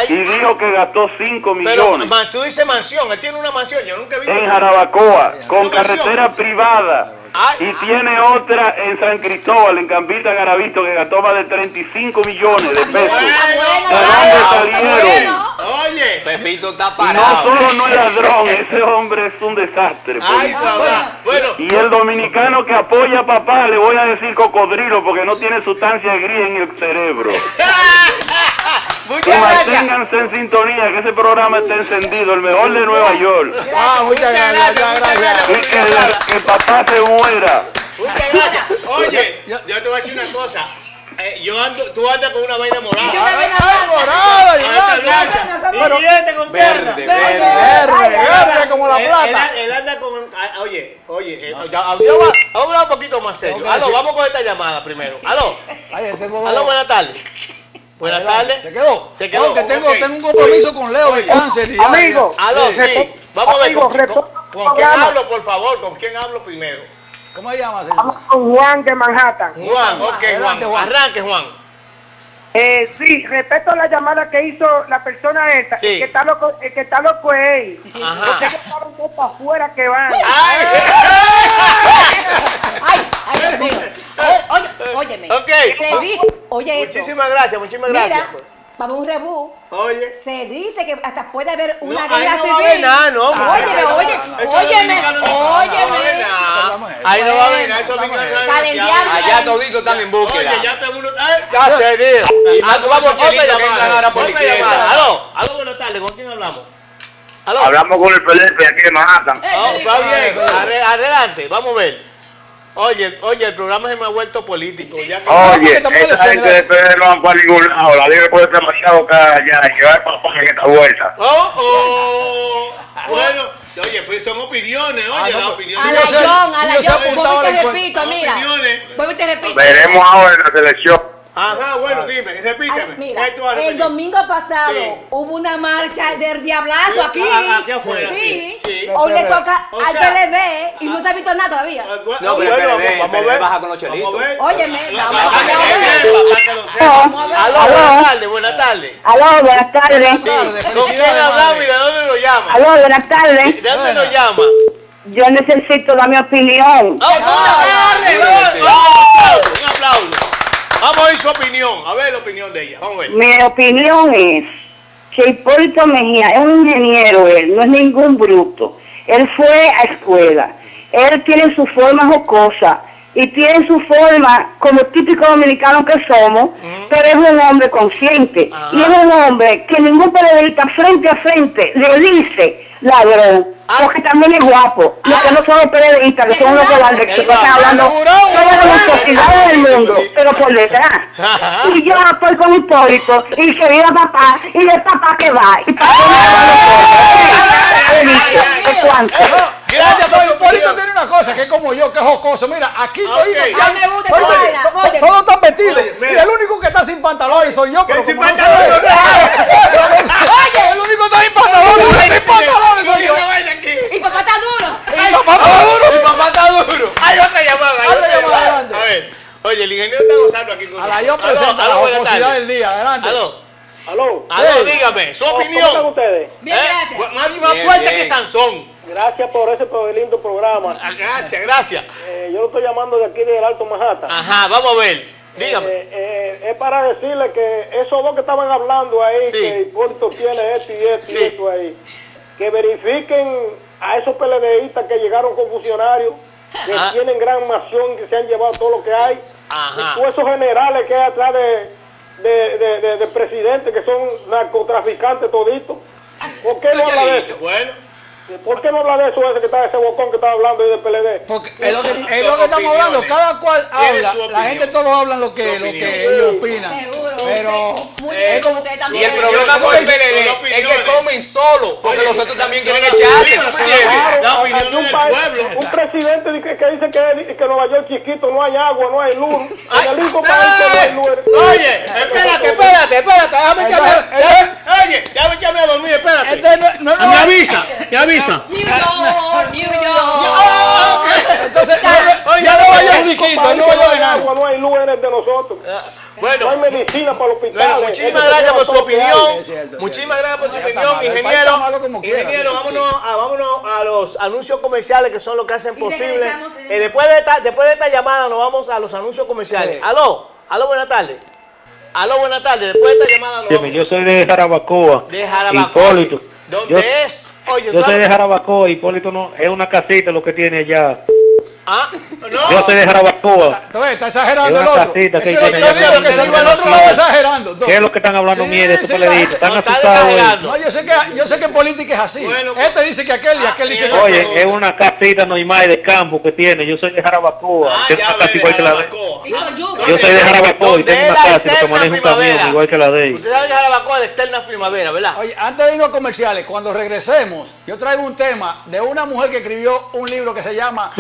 y dijo que gastó 5 Pero millones. man, tú dices mansión, él tiene una mansión, yo nunca he visto. en Jarabacoa, con mansión. carretera privada. Y tiene otra en San Cristóbal, en Campita Garavito, que gastó más de 35 millones de pesos. bueno, ¿De dónde salieron? Oye, Pepito está Y no parado. solo no es ladrón, ese hombre es un desastre. ay, político. papá. Bueno, Y el dominicano que apoya a papá, le voy a decir cocodrilo, porque no tiene sustancia gris en el cerebro. Y muchas gracias. manténganse en sintonía, que ese programa está encendido, el mejor de Nueva York. Ah, muchas gracias, muchas gracias. Y que, el- que papá se muera. Muchas gracias. Oye, yo te voy a decir una cosa. Eh, yo ando, tú andas con una vaina morada. Yo también Ay, ando- morada, y blanca. Y diente con. Verde, Verde. verde. Verde, como la plata. Él, anda con. ah, Oye, oye, eh, vamos a hablar un poquito más serio. Aló, vamos con esta llamada primero. Aló, aló, buenas tardes. Buenas tardes. ¿Se quedó? Se quedó, No, que tengo, ok. tengo un compromiso con Leo de cáncer. y Amigo. Aló, sí. Vamos a ver Amigo, con, con- retorno con quién hablo, por favor. ¿Con quién hablo primero? ¿Cómo se llama? Vamos con Juan de Manhattan. Juan, ok, Adelante, Juan. Juan. Arranque, Juan. Eh, sí, respecto a la llamada que hizo la persona esta, Sí. el que está loco, el que está loco es él. Porque ellos saben que para afuera que van. ¡Ay! Ay, ay, Dios mío. Óyeme. Ok. Se dice, oye esto. Muchísimas gracias, muchísimas gracias. Vamos a un rebú. Oye. Se dice que hasta puede haber una No, ahí guerra no va a civil. haber nada, no. Óyeme, oye, es óyeme, Ahí no va a venir, eso opinión Calendear. Allá toditos están en búsqueda. Oye, ya tengo uno. ¡Ay! Ya se dijo. Ah, vamos, esos otra chelitos que entran llamada. ahora por la izquierda. llamada. Aló, aló, buenas tardes. ¿Con quién hablamos? Aló. Hablamos con el Felipe aquí de Manhattan. Ah, va bien, Arre- adelante, vamos a ver. Oye, oye, el programa se me ha vuelto político. Ya que- Oye, esta gente de PD no van para ningún lado. La libre puede estar demasiado cara ya. Y llevar papá en esta vuelta. Oh, oh. Bueno, oye, pues son opiniones, oye, las opiniones. A la John, a la John, vuelvo y te repito, mira. Opiniones. Vuelvo y te repito. Veremos ahora en la selección. Ajá, bueno, dime, repíteme. Ay, mira, ¿Qué tú vas a el domingo pasado Sí. hubo una marcha del diablazo Sí, aquí. aquí afuera, Sí. sí, sí. Hoy le toca O al sea, PLD y no se ha visto nada todavía. Ah, No, pero bueno, PLD, vamos, a ver. Baja con los Vamos chelitos. a ver. Óyeme, vamos Para a que lo ver. sepa, para que lo sepa. Aló, buenas tardes, buenas tardes. Aló, buenas tardes. ¿Con quién hablamos y de dónde nos llama? Aló, buenas tardes. ¿De dónde nos llama? Yo necesito dar mi opinión. Ah, un aplauso, un aplauso, un aplauso. Vamos a ver su opinión, a ver la opinión de ella, vamos a ver. Mi opinión es que Hipólito Mejía es un ingeniero, él no es ningún bruto. Él fue a escuela. Él tiene su forma jocosa y tiene su forma como típico dominicano que somos, pero es un hombre consciente. Y es un hombre que ningún periodista frente a frente le dice ladrón. Porque también es guapo. Los que no son los periodistas, que son unos cobardes que se pasan hablando todas las necesidades del mundo, pero por detrás. Y yo estoy con Hipólito y que viva papá y el papá que va. Y papá que va. ¿De cuánto? Gracias, pero Hipólito tiene una cosa que es como yo, que es jocoso. Mira, aquí Ok. todito Ay, están- me gusta todito- esa vaina, to- oye. Todos están vestidos. Y el único que está sin pantalones soy yo, pero sin no se pantalones. Oye, pantalones, soy yo. Y papá está duro. Y papá está duro. Mi papá está duro. Hay otra llamada, hay Otra llamada. A ver, oye, el ingeniero está gozando aquí con A la yo aló, la tardes. del día. Adelante. Aló, Aló. aló, dígame, su ¿Cómo opinión. están ustedes? Bien, ¿Eh? gracias. Más, fuerte que Sansón. Gracias por ese lindo programa. Ah, Gracias, gracias. Eh, yo lo estoy llamando de aquí del Alto Manhattan. Ajá, vamos a ver. Dígame. Eh, eh, es para decirle que esos dos que estaban hablando ahí, Sí. que Hipólito tiene esto y esto y esto ahí, que verifiquen a esos PLDistas que llegaron con funcionarios, que Ajá. tienen gran mansión, que se han llevado todo lo que hay, Ajá. y todos esos generales que hay atrás de, de, de, de- de presidente, que son narcotraficantes toditos. ¿Por qué no habla de eso? Bueno, ¿Por qué no habla de eso ese que está, ese bocón que está hablando ahí del PLD? Porque es lo que, es lo que estamos hablando, cada cual habla, su la gente todos hablan lo que, lo que ellos opinan. Seguro. Pero Muy bien, como ustedes Y el problema con el PLD es que comen solo, porque Oye, los otros también quieren echarse. La opinión un del país- pueblo. Un presidente que, que dice que, que Nueva York chiquito, no hay agua, no hay luz. Que. Oye, espérate, espérate, espérate, déjame echarme, déjame- oye, déjame echarme a dormir, espérate. este me avisa, me avisa. New York, New York. Ah, entonces ya no vaya chiquito, no vaya agua, no hay luz en el de nosotros. No hay Bueno, medicina para los hospitales. bueno, muchísimas Eso gracias por su opinión. Cierto, Muchísimas gracias por su opinión, ingeniero. quiera, Ingeniero, sí. vámonos a, vámonos a los anuncios comerciales que son los que hacen Y posible. Eh, después, de esta, después de esta llamada nos vamos a los anuncios comerciales. Sí. Aló, aló, buenas tardes. Aló, buenas tardes. Después de esta llamada nos vamos. Yo soy de Jarabacoa. De Jarabacoa. Hipólito. ¿Dónde Yo- es? Oye, Yo soy de Jarabacoa, Hipólito no, es una casita lo que tiene allá. Ah, no. Yo soy de Jarabacoa. Está exagerando el otro. casita que Ese es lo tiene que yo digo, que otro lado exagerando. ¿Qué es lo que están hablando Sí, mierda de? Están no, asustados. exagerando. No, yo sé que, yo sé que política es así. Bueno, este dice que aquel y aquel dice que Oye, es una casita normal de campo que tiene. Yo soy de Jarabacoa, Ah, es ya una casa de igual que la de. Yo soy de Jarabacoa y ¿Dónde tengo una casa que manejo un camión primavera? igual que la de ellos. Usted sabe que Jarabacoa es la eterna primavera, ¿verdad? Oye, antes de irnos a comerciales, cuando regresemos, yo traigo un tema de una mujer que escribió un libro que se llama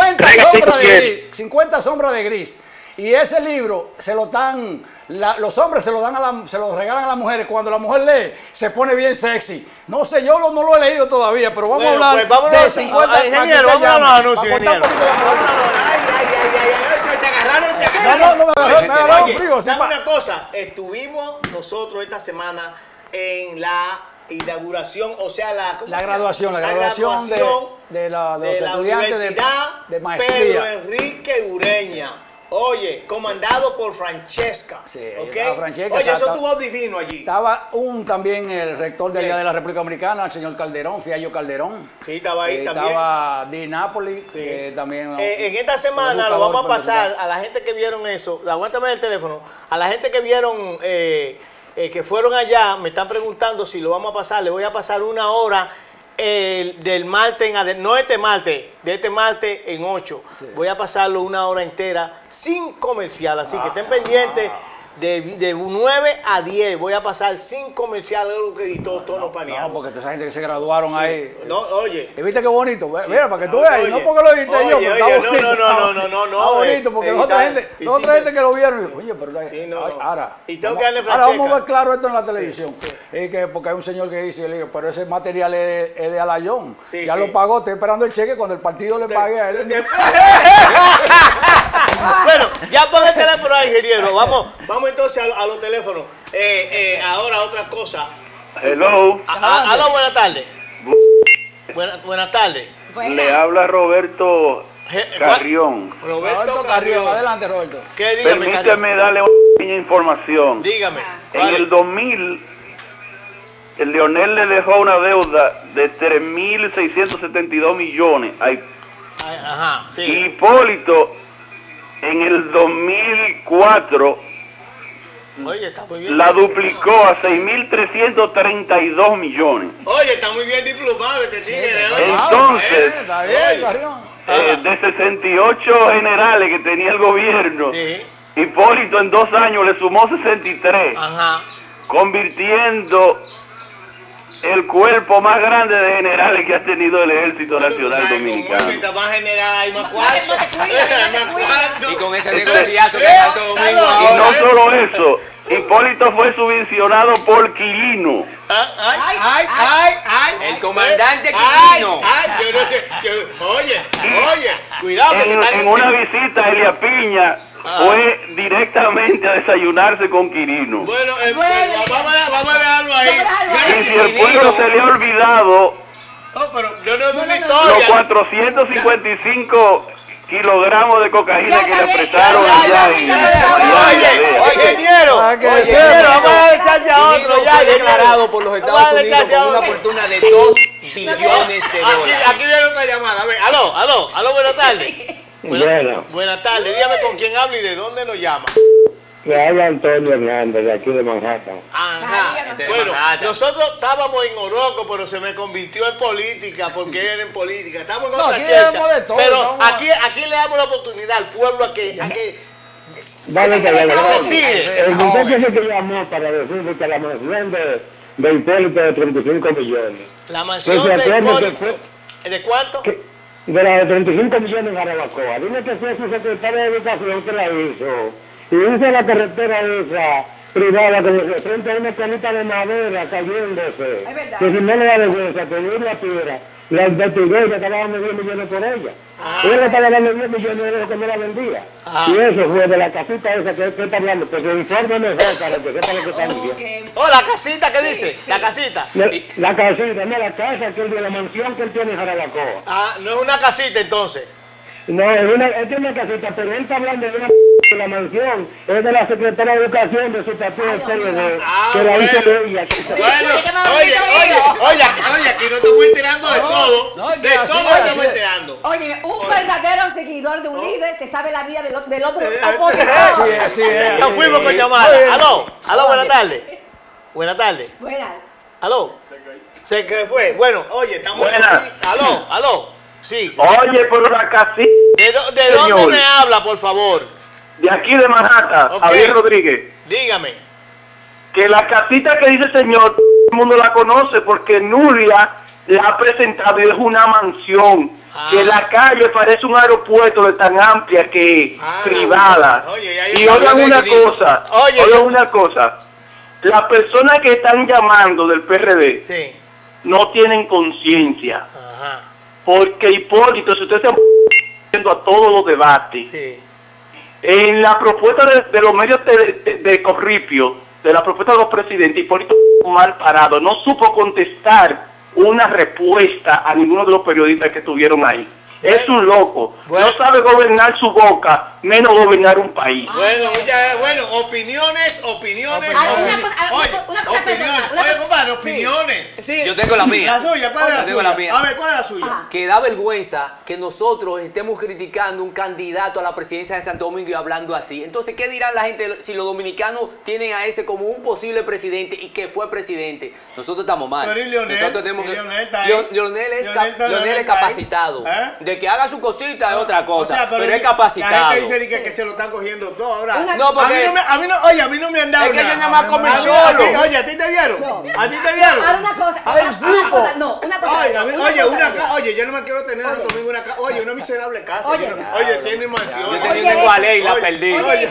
50 traiga sombras de gris. 50 sombras de gris. Y ese libro se lo dan, la- los hombres se lo dan a la- se lo regalan a las mujeres. Cuando la mujer lee, se pone bien sexy. No sé, yo lo- no lo he leído todavía, pero vamos Bueno, a hablar pues de a- 50 a- ingeniero, que usted vámonos a los anuncios, ingeniero. Ay, ay, ay, ay, ay, te agarraron, te agarraron. no, no me agarró, me agarró Oye, frío. sí, ¿sabe pa- una cosa? Estuvimos nosotros esta semana en la inauguración, o sea, la, ¿cómo La graduación, la graduación de- de la- de de los la estudiantes de- Universidad de maestría. Pedro Enrique Ureña. Oye, comandado por Francesca. Sí, Oye, eso estuvo divino allí. Estaba un también el rector de allá Sí. de la República Dominicana, el señor Calderón, Fiallo Calderón. Sí, estaba ahí Eh, también. Estaba Di Napoli, que también. Eh, en esta semana lo vamos a pasar a la gente que vieron eso. Aguántame el teléfono. A la gente que vieron, eh, que fueron allá, me están preguntando si lo vamos a pasar. Le voy a pasar una hora eh, del martes en no este martes, de este martes en 8. Voy a pasarlo una hora entera sin comercial. Así que estén pendientes. De, de 9 a 10 voy a pasar sin comercial, algo que editó Tono No, Paniagua. porque toda esa gente que se graduaron ahí. No, oye. ¿Y viste qué bonito? Mira, para que tú veas, y no porque lo edité yo, pero oye, está no, bonito. no, no, no, no, no, no, Está bonito, eh, porque eh, otra gente, y otra gente que lo vieron, y, oye, pero no, ay, no. ahora, Y tengo vamos- que darle ahora vamos a ver claro esto en la televisión. Es que porque hay un señor que dice, le digo, pero ese material es, es de Alayón. Ya lo pagó, estoy esperando el cheque cuando el partido le pague a él. bueno, ya pon el teléfono ahí, ingeniero. Vamos, vamos entonces a, a los teléfonos. Eh, eh, ahora otra cosa. Hello, A- a- Aló, buenas tardes. Buena- buenas tardes. le habla Roberto Carrión. Roberto Roberto Carrión, Carrión. adelante, Roberto. ¿Qué dígame, Carrión? Permíteme darle una pequeña información. Dígame. En Vale. el 2000, el Leonel le dejó una deuda de 3.672 millones. Ay, Ajá, sí. Hipólito, en el 2004, Oye, está muy bien. la duplicó a 6.332 millones. Oye, está muy bien diplomado este tigre. Entonces, eh, de 68 generales que tenía el gobierno, Sí. Hipólito en dos años le sumó 63. Ajá. convirtiendo el cuerpo más grande de generales que ha tenido el Ejército Nacional Dominicano. más general hay más cuarto. Y con ese negociazo que Eh, Santo Domingo. Y ahora. no solo eso, Hipólito fue subvencionado por Quilino. Ah, Ay, ay, ay, ay. El comandante Ay, Quirino. ay, yo no sé. yo- oye, oye, cuidado. En, en una visita a Elia Piña fue directamente a desayunarse con Quirino. Bueno, eh, Bueno, eh, vamos, a, vamos a dejarlo ahí. Y si el pueblo se le ha olvidado No, pero yo no es una los historia. 455 kilogramos de cocaína que le ya, allá en Oye, oye, ingeniero, Ah, ingeniero, vamos a chance a otro. Ya, declarado por los Estados Unidos con una fortuna de 2 billones de Aquí, dólares. aquí viene otra llamada. A ver, aló, aló, aló, buenas tardes. Bueno, Buenas tardes, dígame con quién habla y de dónde nos llama. le habla Antonio Hernández de aquí de Manhattan. Ajá. Este Bueno, nosotros estábamos en Oroco, pero se me convirtió en política porque era en política. Estamos en No, otra aquí checha. hacemos de todo, Pero aquí, aquí le damos la oportunidad al pueblo a que, a que Vale, que le se. El muchacho ese que llamó para decirle que la mansión de, de Hipólito de 35 millones. La mansión se de Hipólito. ¿De cuánto? que- de la de 35 millones en Jarabacoa. Dime que fue su secretario de Educación que la hizo. Y hizo la carretera esa privada que se frente a una canita de madera cayéndose. Es verdad. Que si no le da vergüenza, que dio la piedra. La investigó y le estaba dando 10 millones por ella. Él le estaba dando 10 millones de euros que no la vendía. Ah. Y eso fue de la casita esa que que está hablando. Que se informe mejor para que sepa lo que está diciendo. Ok. Oh, la casita, ¿qué dice? La casita. La, la casita, no la casa que él de la mansión que él tiene en Jarabacoa. Ah, no es una casita entonces. No, es una, él tiene una casita, pero él está hablando de una de la mansión. Es de la secretaria de Educación de su partido de PLD, Ah, que la hizo bueno. ella. Bueno, Oye, oye, oye, oye, aquí- no estamos enterando de todo. no, es de todo es, estamos es. enterando. Oye, un verdadero seguidor de un líder se sabe la vida del, otro Así opositor. es, así es. Nos fuimos con llamada. Aló, aló, buenas tardes. Buenas tardes. Buenas. Aló. Se fue. Bueno, oye, estamos. Aló, aló. Sí. Oye, por la casita ¿De, de Señor. dónde me habla, por favor? de aquí de Manhattan. Javier Rodríguez, Dígame. que la casita que dice el señor, todo el mundo la conoce porque Nuria la ha presentado y es una mansión. Ah. Que la calle parece un aeropuerto de tan amplia que Ah. privada. Oye, y oigan una cosa, Oye, oigan yo- una cosa. Las personas que están llamando del PRD Sí. no tienen conciencia. Ajá. Porque Hipólito, si ustedes están viendo a todos los debates, Sí. en la propuesta de, de los medios de, de- de Corripio, de la propuesta de los presidentes, Hipólito mal parado, no supo contestar una respuesta a ninguno de los periodistas que estuvieron ahí. Es un loco, Bueno. no sabe gobernar su boca menos gobernar un país. Bueno, ya, bueno, opiniones, opiniones. Ah, una opiniones. cosa- ah, Oye, una cosa opiniones. personal, una Oye, cosa- compadre, sí. opiniones. Sí. Yo tengo la mía. La suya, ¿cuál es la tengo suya? la mía. A ver, ¿cuál es la suya? que da vergüenza que nosotros estemos criticando un candidato a la presidencia de Santo Domingo y hablando así. Entonces, ¿qué dirán la gente si los dominicanos tienen a ese como un posible presidente y que fue presidente? Nosotros estamos mal. Pero ¿y Leonel? Nosotros tenemos ¿Y que... Leonel Leonel es, Leonel Leonel es capacitado. ¿Eh? De que haga su cosita es otra cosa. O sea, pero, di- es capacitado. La di que, se lo están cogiendo todo ahora. No, porque- a, mí no me, a mí no, oye, a mí no me han dado Es que ellos nada más A solo. a Oye, ¿a ti te dieron? No. ¿A ti te dieron? Ahora una cosa, una, sí, una cosa, no, una cosa. Oye, a mí- una oye, cosa una de- ca- oye, yo no me quiero tener Oye. Santo Domingo una casa. Oye, una miserable casa. Oye. Yo no- oye, tiene mansión. Yo tenía una igual y la perdí. oye, Oye,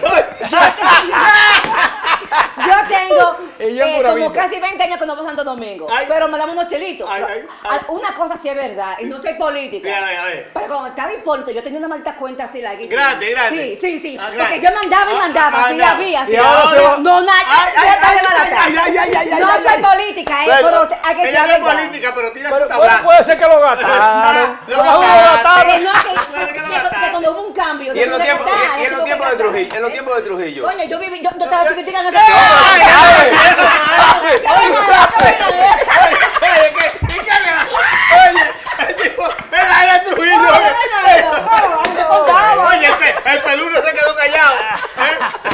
Yo tengo eh, como vida. casi 20 años que no voy a Santo Domingo, Ay. pero me damos unos chelitos. Ay, Yo- ay, a- ay. Una cosa sí es verdad, y no soy política. A ver, a ver. Pero cuando estaba Hipólito, yo tenía una malta cuenta así, like, Grande, grande. Sí, sí, sí. Ah, porque yo mandaba y Ah, mandaba, ah, sí había, sí No, No ay, soy política, eh, Bueno, pero hay que ella no es política, pero tira Pero su puede, tablazo. puede ser que lo gastaron. No, Lo no, lo no, gastaron. No, que, cuando hubo un cambio, Y en los tiempos, de. Trujillo, en los tiempos de Trujillo. Coño, yo viví, yo, estaba chiquitica en ese Ay, tiempo. ay, Ya ay, ven, ya ven, ya ven, ya ven. Oye, ¿qué? ¿Y qué le- Oye, el tipo, él era Trujillo. Te. Oye, el, el peludo se quedó callado. ¿eh?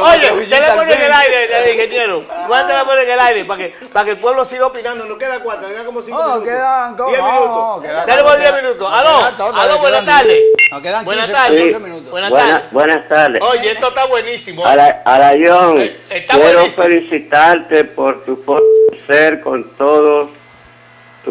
Oye, ya le al ponen en el aire, ingeniero. ¿Cuánto le ponen en el aire? Para que, para que el pueblo siga opinando. No queda cuatro, quedan como cinco No, minutos. quedan como- Diez no, minutos. quedan- Tenemos diez quedan- minutos. no, Aló, aló, buenas tardes. Nos quedan Buenas 15, tardes. 14 minutos. Buenas Buena- tardes. buenas tardes. Oye, esto está buenísimo. Ara- Arayón, Eh, está quiero buenísimo. felicitarte por tu forma de ser con todos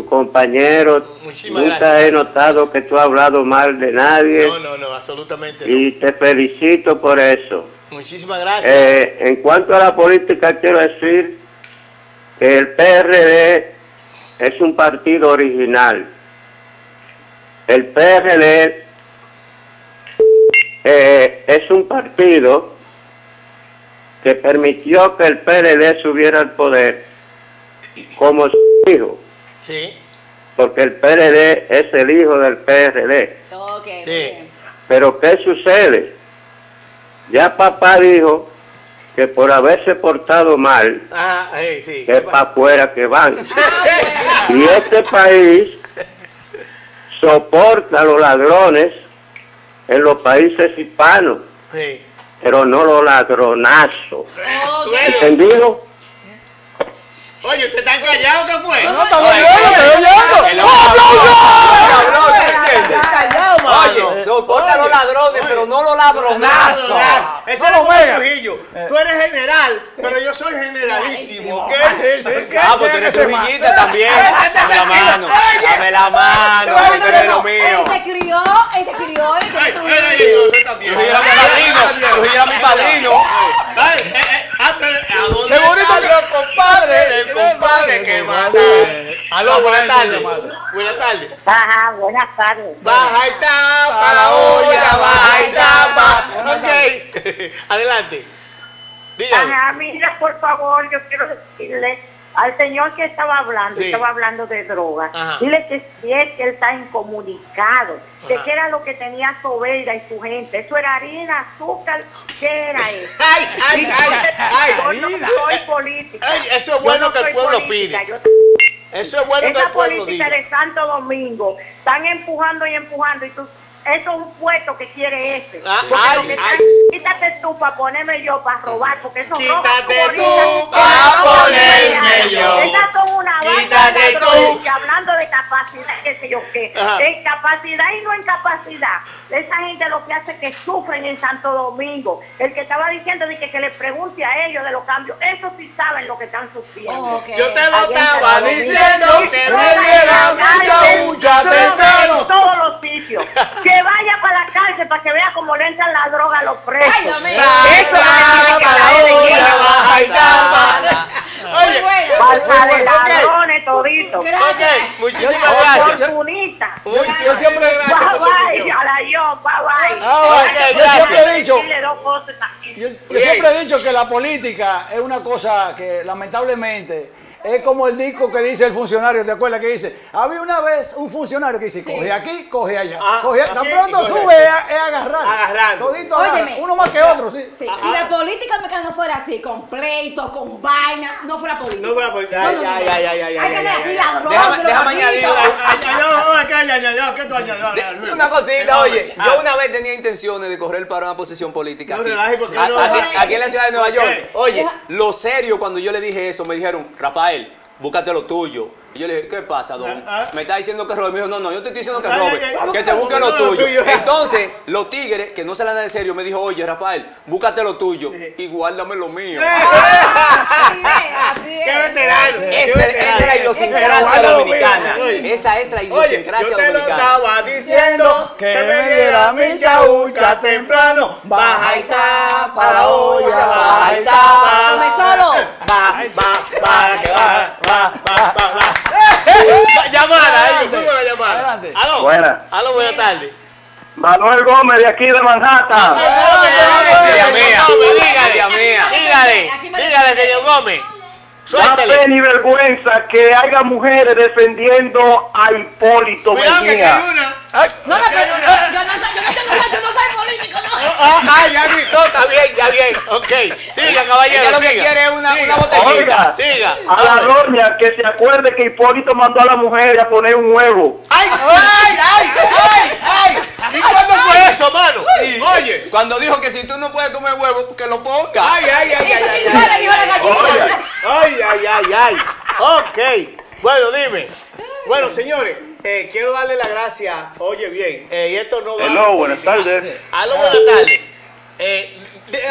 compañeros. Muchísimas Nunca gracias. he notado que tú has hablado mal de nadie No, no, no, absolutamente no. y te felicito por eso. Muchísimas gracias. Eh, en cuanto a la política, quiero decir que el PRD es un partido original. El PRD eh, es un partido que permitió que el PRD subiera al poder como su hijo, Sí, porque el PRD es el hijo del PRD. Sí. Pero ¿qué sucede? Ya papá dijo que por haberse portado mal, Ah, sí. que es para afuera que van. Y este país soporta a los ladrones en los países hispanos, Sí. pero no los ladronazos. ¿Entendido? Oye, ¿usted está callado qué fue? No, estamos oyendo, estoy oyendo. El hombre habló, ¿tú entiendes? Está callado, mano. Oye, soporta los Oye, ladrones, pero no los ladronazos. Ladronazo. Eso No es lo. Trujillo. Tú eres general, pero yo soy generalísimo. ¿Qué? Ah, sí, sí, sí. Ah, pues tú eres trujillita también. Dame la mano. Dame la mano. Oye, que tú eres lo mío. Él se crió, él se crió, él era yo, usted también. Trujillo era mi padrino. Trujillo era mi padrino. ¿A dónde están los compadres del compadre que manda? Aló, buenas tardes. Buenas tardes. Ajá, buenas tardes. Baja y tapa la olla, baja y tapa. Ok. Adelante. Dígame. Ajá, mira, por favor, yo quiero decirle al señor que estaba hablando, Sí. estaba hablando de drogas, dile que si es que él está incomunicado, de Ajá. que era lo que tenía Sobeida y su gente, eso era harina, azúcar, ¿qué era eso? Ay, ay, ay, ay. Yo no soy política. Ay, eso es bueno no que el pueblo política, pide. yo- Eso es bueno que el pueblo política diga. de Santo Domingo, están empujando y empujando y tú, eso es un puesto que quiere ese. Ah, Porque ay, lo que ay. está- quítate tú para ponerme yo para robar, porque eso roba Quítate tú que pa' roban ponerme yo. Esas son una banda Quítate tú. hablando de capacidad, qué sé yo qué, Ajá. de capacidad y no en capacidad. Esa gente lo que hace es que sufren en Santo Domingo. El que estaba diciendo de que, que le pregunte a ellos de los cambios, eso sí saben lo que están sufriendo. Yo te lo estaba diciendo que me diera mucha droga temprano. Que vaya para la cárcel para que vea cómo le entran la droga a los presos. Ay, Dios mío. Eso. Oye, de ok. ladrones toditos. Ok, muchísimas gracias. Yo siempre- gracias bye, yo, bye bye. Ah, siempre he dicho-. Yo, yo siempre he dicho que la política es una cosa que lamentablemente es como el disco que dice el funcionario, ¿te acuerdas? Que dice, había una vez un funcionario que dice, coge aquí, coge allá. Ah, coge, tan aquí pronto sube, es, es agarrar. Agarrando. Todito agarra. Óyeme, Uno más que sea, otro, sí. Sí, si la política mexicana fuera así, con pleito, con vaina, no fuera política. No fuera política. No, no, Ya, no. ya, ya, ya, ya, Hay que ya, ser ya, así, ya. ladrón, Déjame- añadir ¿Qué tú añades? Una cosita, oye, Ah. yo una vez tenía intenciones de correr para una posición política No aquí, relaje, ¿por qué A- no? aquí, aquí en la ciudad de Nueva ¿Por York. Oye, lo serio cuando yo le dije eso, me dijeron, Rafael, búscate lo tuyo. Y yo le dije, ¿qué pasa, don? Ah, ah. Me está diciendo que robe. Me dijo, no, no, yo te estoy diciendo que robe. ay, ay. Que te busque lo lo tuyo. Entonces, los tigres, que no se la dan en serio, me dijo, oye, Rafael, búscate lo tuyo y guárdame lo mío. Así es, así es. ¡Qué veterano! Esa, es la idiosincrasia dominicana. Esa es la idiosincrasia yo te lo dominicana. estaba diciendo que me diera mi chaucha temprano. Baja y tapa la olla, baja y tapa. Come solo. Va, va, para que va, va, va, va, va. Llamada, ahí, tú la llamada. Aló. Buena. Aló, buenas tardes. Manuel Gómez de aquí de Manhattan. Dígale, dígale, señor Gómez. Da pena y vergüenza que haya mujeres defendiendo a Hipólito Cuidado que aquí Mejía. No, no, pero yo, yo no soy, yo no soy, yo no soy político, no. Ah, ah, ya gritó, está bien, ya bien. Ok. Siga, caballero. Ella lo que siga. quiere es una- una botellita. Oiga, Siga. a la doña que se acuerde que Hipólito mandó a la mujer a poner un huevo. ¡Ay, ay, ay, ay, ay! ¿Y cuándo fue eso, mano? Oye. Cuando dijo que si tú no puedes comer huevo, que lo ponga. Ay, ay, ay, ay, ay. Y yo le digo a la gallina. Ay, ay, ay, ay. Ok. Bueno, dime. Bueno, señores, eh, quiero darle las gracias. Oye, bien, eh, y esto no va Hello, buenas tardes. Aló, buenas tardes. Eh,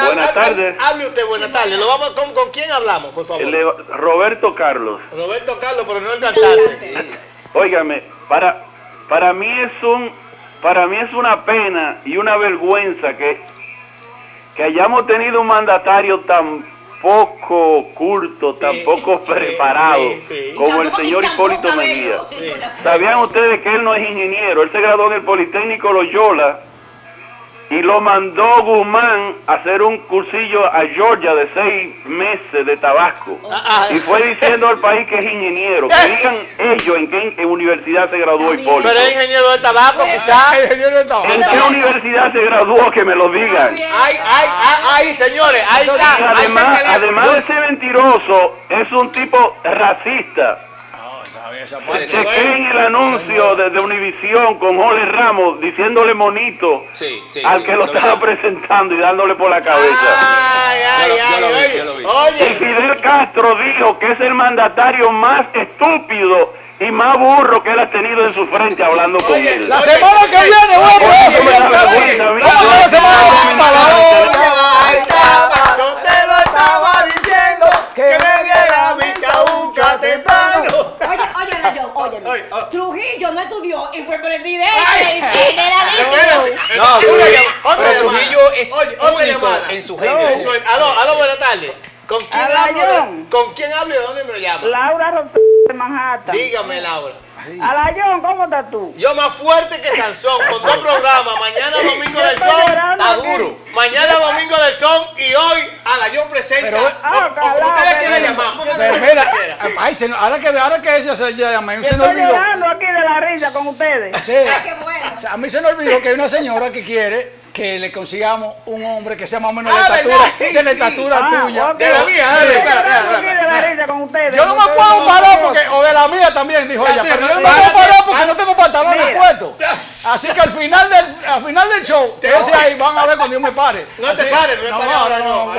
Buenas tardes. Hable usted, buenas tardes. Vamos, ¿con, ¿Con quién hablamos, por favor? Roberto Carlos. Roberto Carlos, pero no el cantante. Óigame, para, para mí es un para mí es una pena y una vergüenza que, que hayamos tenido un mandatario tan poco culto, tan poco sí, preparado sí, sí. como el señor Hipólito Mejía. ¿Sabían ustedes que él no es ingeniero? Él se graduó en el Politécnico Loyola y lo mandó Guzmán a hacer un cursillo a Georgia de seis meses de Tabasco. ah. Y fue diciendo al país que es ingeniero. Que digan ellos en qué en universidad se graduó Hipólito. Pero es ingeniero del tabaco, quizás. Ingeniero tabaco. ¿En qué universidad se graduó? Que me lo digan. Ay, ay, ay, ay, señores, ahí Y está. ahí está el además, además de ser mentiroso, es un tipo racista. Ser. Chequen el anuncio de, de Univisión con Jorge Ramos diciéndole monito Sí, sí, al sí, que lo estaba presentando y dándole por la cabeza. Ay, ay, Yo lo- yo ay, lo vi, oye, yo lo vi. Y. Fidel Castro dijo que es el mandatario más estúpido y más burro que él ha tenido en su frente hablando con Oye, él. La semana que viene, Oye, huevo, óyeme. Oh. Trujillo no estudió y fue presidente. Ay, espérate. No, Trujillo, pero es Oye, otra llamada. en su género. Aló, aló, buenas tardes. ¿Con quién hablo? de-. ¿Con quién hablo y de dónde me lo llama? Laura Rodríguez de Manhattan. Dígame, Laura. Alayón, ¿cómo estás tú? Yo más fuerte que Sansón, con dos programas, mañana Domingo del llorando está duro. Mañana Domingo del Son y hoy a la John presenta. Pero- o- o como Ojalá, ustedes quieran pero- llamar, Pero mira, ay, se- ahora que ahora que ella se llama, se me Estoy llorando aquí de la risa con ustedes. Sí. Ay, qué bueno. O sea, a mí se me olvidó que hay una señora que quiere que le consigamos un hombre que sea más o menos de Ah, la estatura, de la estatura Ah, tuya. De la mía, dale, espera, espera. Yo no me puedo parar otros. porque, o de la mía también, dijo ella, pero yo no me puedo parar porque espérate. no tengo pantalones puestos. Así que al final del, al final del show, ese ahí van a ver cuando yo me pare. No te pares, no te pares ahora, no.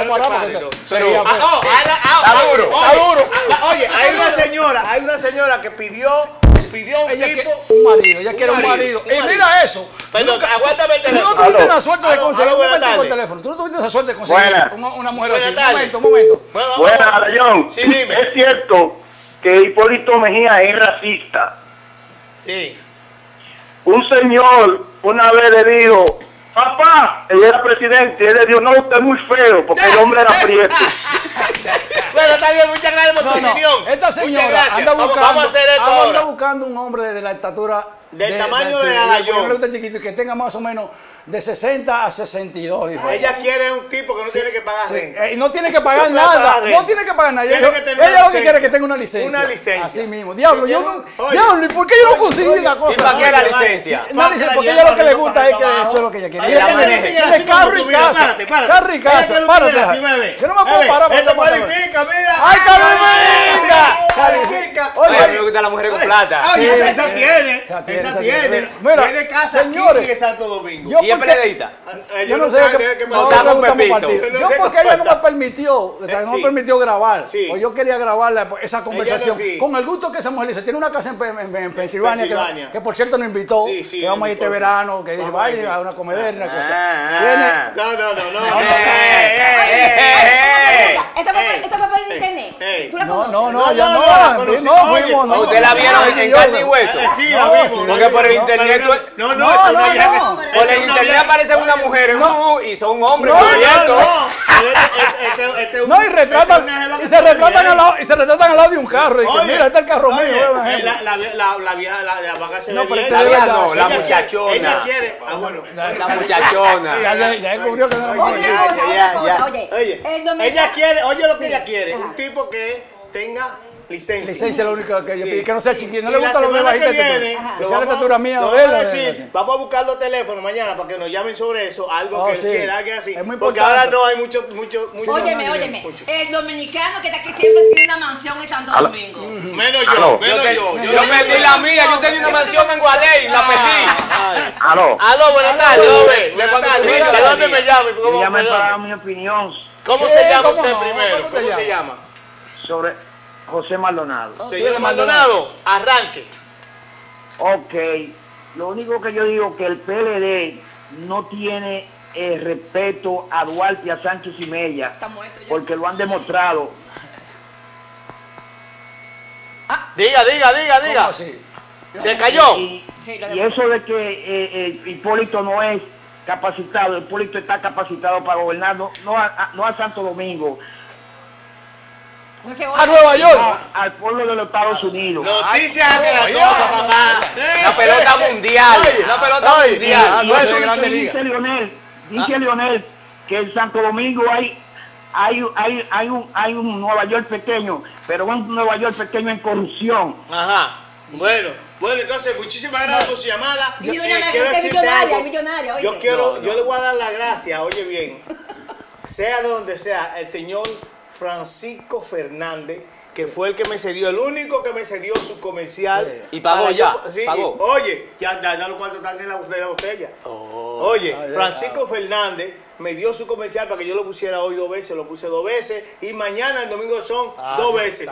Pero, Ah, pues, ah, ah, ah, Está oye, duro, está duro. ah, Oye, hay una señora, hay una señora que pidió, pidió un ella tipo. un marido, ella quiere un marido, marido. un Y marido. mira eso. Perdón, Nunca- aguántame el Tú no teléfono. tuviste la suerte de conseguir un buenas momentico el teléfono. Tú no tuviste esa suerte de conseguir Buenas. una, una mujer así. Buenas Un tardes. momento, un momento. Bueno, vamos. Buena, Alayón. Sí, dime. Es cierto que Hipólito Mejía es racista. Sí. Un señor una vez le dijo, papá, él era presidente, y él le dijo, no, usted es muy feo, porque el hombre era prieto. Bueno, está bien, muchas gracias por tu no. opinión. Muchas gracias. Anda buscando, vamos, a hacer esto anda buscando un hombre de la estatura... Del de, tamaño de, de, de, de, la yo. Que tenga más o menos de 60 a 62. Dijo. Ah, ella quiere un tipo que no tiene que pagar renta. Eh, no tiene que pagar nada. No tiene que pagar nada. Ella lo que quiere es que tenga una licencia. Una licencia. Así mismo. Diablo, yo no, diablo, ¿y por qué yo no consigo una cosa? ¿Y para qué la licencia? Porque ella lo que le gusta es que eso es lo que ella quiere. Carro. Carro ¡Ay, califica! Califica. Oye, me gusta la mujer con plata. Esa tiene. Esa tiene. Tiene casa aquí en Santo Domingo periodista? Yo no sé qué Yo porque ella no me permitió, no me permitió grabar. O yo quería grabar pues, esa conversación. Con el gusto que esa mujer dice, tiene una casa en Pensilvania que por cierto nos invitó, que vamos a ir este verano, que dije, vaya a una comedia y una ah, cosa. Ah, ah. No, no, no, no. Esa fue por internet. No, no, no, yo no. No, Ustedes la vieron en carne y hueso. Sí, la vimos. Porque por internet. No, no, no. no. Por internet internet aparecen una mujer no, uh, y son hombres. No, no, este, este, este no. y retratan, y se retratan al lado, y se retratan al lado de un carro. Y que, mira, este es el carro mío. La, la, la, vieja, la, vaca se ve bien. La vieja no, la muchachona. Ella quiere, ah, bueno. La muchachona. Ya descubrió que no Oye, oye, ella quiere, oye lo que ella quiere, un tipo que tenga licencia. Licencia es la única que yo sí. pedí. Que no sea chiquito. No le gusta lo de bajita. Viene, lo vamos, estatura mía, a decir, vamos a buscar los teléfonos mañana para que nos llamen sobre eso. Algo oh, que quiera que así. Es muy porque ahora no hay mucho, mucho, mucho. Óyeme, no, óyeme. El dominicano que está aquí siempre tiene una mansión en Santo Domingo. Menos yo, menos yo. Yo perdí la mía. Yo tenía una mansión en Gualey. La ah, perdí. Aló. Aló, buenas tardes. Buenas ¿De dónde me llaman? Me para mi opinión. ¿Cómo se llama usted primero? ¿Cómo se llama? Sobre José Maldonado. Señor Maldonado, arranque. Ok, lo único que yo digo que el PLD no tiene eh, respeto a Duarte, a Sánchez y Mella, porque lo han demostrado. Diga, diga, diga, diga. Se cayó. Y, eso de que eh, eh, Hipólito no es capacitado, Hipólito está capacitado para gobernar, no, no, a, no a Santo Domingo a Nueva York. al pueblo de los Estados Unidos. Noticias de la grandiosas, mamá. La pelota mundial. La pelota mundial. Dice Lionel que en Santo Domingo hay hay, hay, hay, un, hay un Nueva York pequeño, pero un Nueva York pequeño en corrupción. Ajá. Bueno, bueno, entonces muchísimas gracias por su llamada. Yo, eh, quiero. Yo le voy a dar las gracias, oye bien. sea donde sea, el señor Francisco Fernández, que fue el que me cedió, el único que me cedió su comercial. Y pagó ya. Sí, oye, ya, ya, ya los cuartos están en la, botella. Oh, oye, Francisco. Fernández me dio su comercial para que yo lo pusiera hoy dos veces, lo puse dos veces y mañana el domingo son ah, dos veces.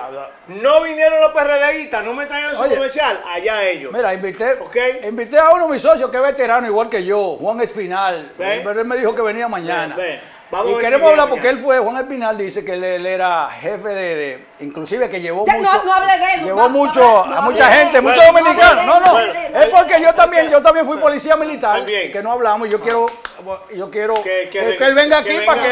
No vinieron los perreleístas, no me traigan su comercial, allá ellos. Mira, invité, invité a uno de mis socios que es veterano igual que yo, Juan Espinal, ¿Ven? pero me dijo que venía mañana. Y queremos hablar porque él fue, Juan Espinal dice que él, era jefe de, inclusive que llevó mucho, no, no hablé de él, llevó mucho a mucha gente, muchos dominicanos. No, no, es porque yo también, yo también fui policía militar, que no hablamos, yo ah. quiero, yo quiero que, él venga aquí para que,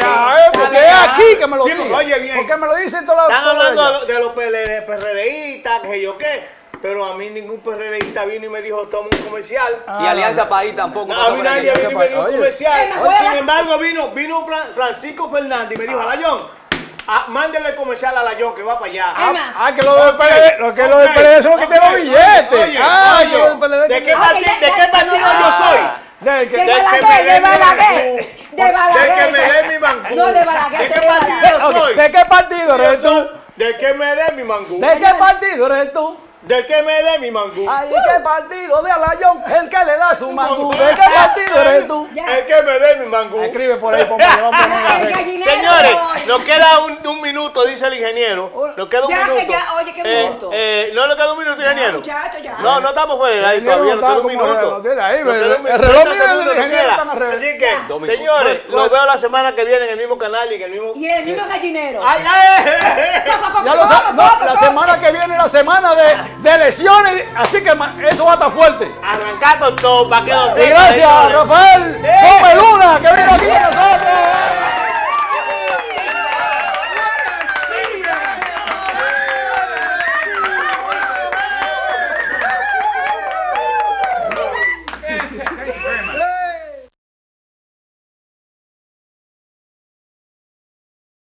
porque es aquí que me lo diga. Oye, bien. Porque me lo dice en todos. Están hablando de los PRDistas, que yo qué. Pero a mí ningún PRDista vino y me dijo, toma un comercial. Ah, y Alianza ah, País tampoco. No, a mí nadie vino y me dijo un comercial. Pues, sin embargo, vino, vino Francisco Fernández y me dijo, Alayón, Ah, mándele el comercial a la que va para allá. Ah, ah que lo del PLD, lo que okay, lo del PLD son los que okay, tienen los billetes. Oye, ah, oye, que lo ¿De qué, partid okay, ya, ¿de qué partido no, yo soy? De Balaguer, que me dé de Balaguer. De que me dé mi mangú. De Balaguer. ¿De qué partido yo soy? ¿De qué partido eres tú? ¿De que me dé mi mangú? ¿De qué partido eres tú? ¿De qué me dé mi mangú? Ay, ¿qué partido de Alayón? El que le da su mangú. ¿De qué partido eres tú? El que me dé mi mangú. Escribe por ahí, compañero. Vamos a poner Señores, nos queda un, minuto, dice el ingeniero. Nos queda un ya, minuto. Ya, oye, qué eh, minuto. Eh, no nos queda un minuto, ingeniero. Ya, ya. No, no estamos fuera ahí todavía. Nos queda un minuto. Ahí, nos queda. Así que, señores, los veo la semana que viene en el mismo canal y en el mismo. Y el mismo gallinero. ¡Ay, ay! Ya lo La semana que viene, la semana de de lesiones, así que eso va a estar fuerte. Arrancando todo, va a quedar. Gracias, Rafael Gómez Luna, que vino aquí con nosotros.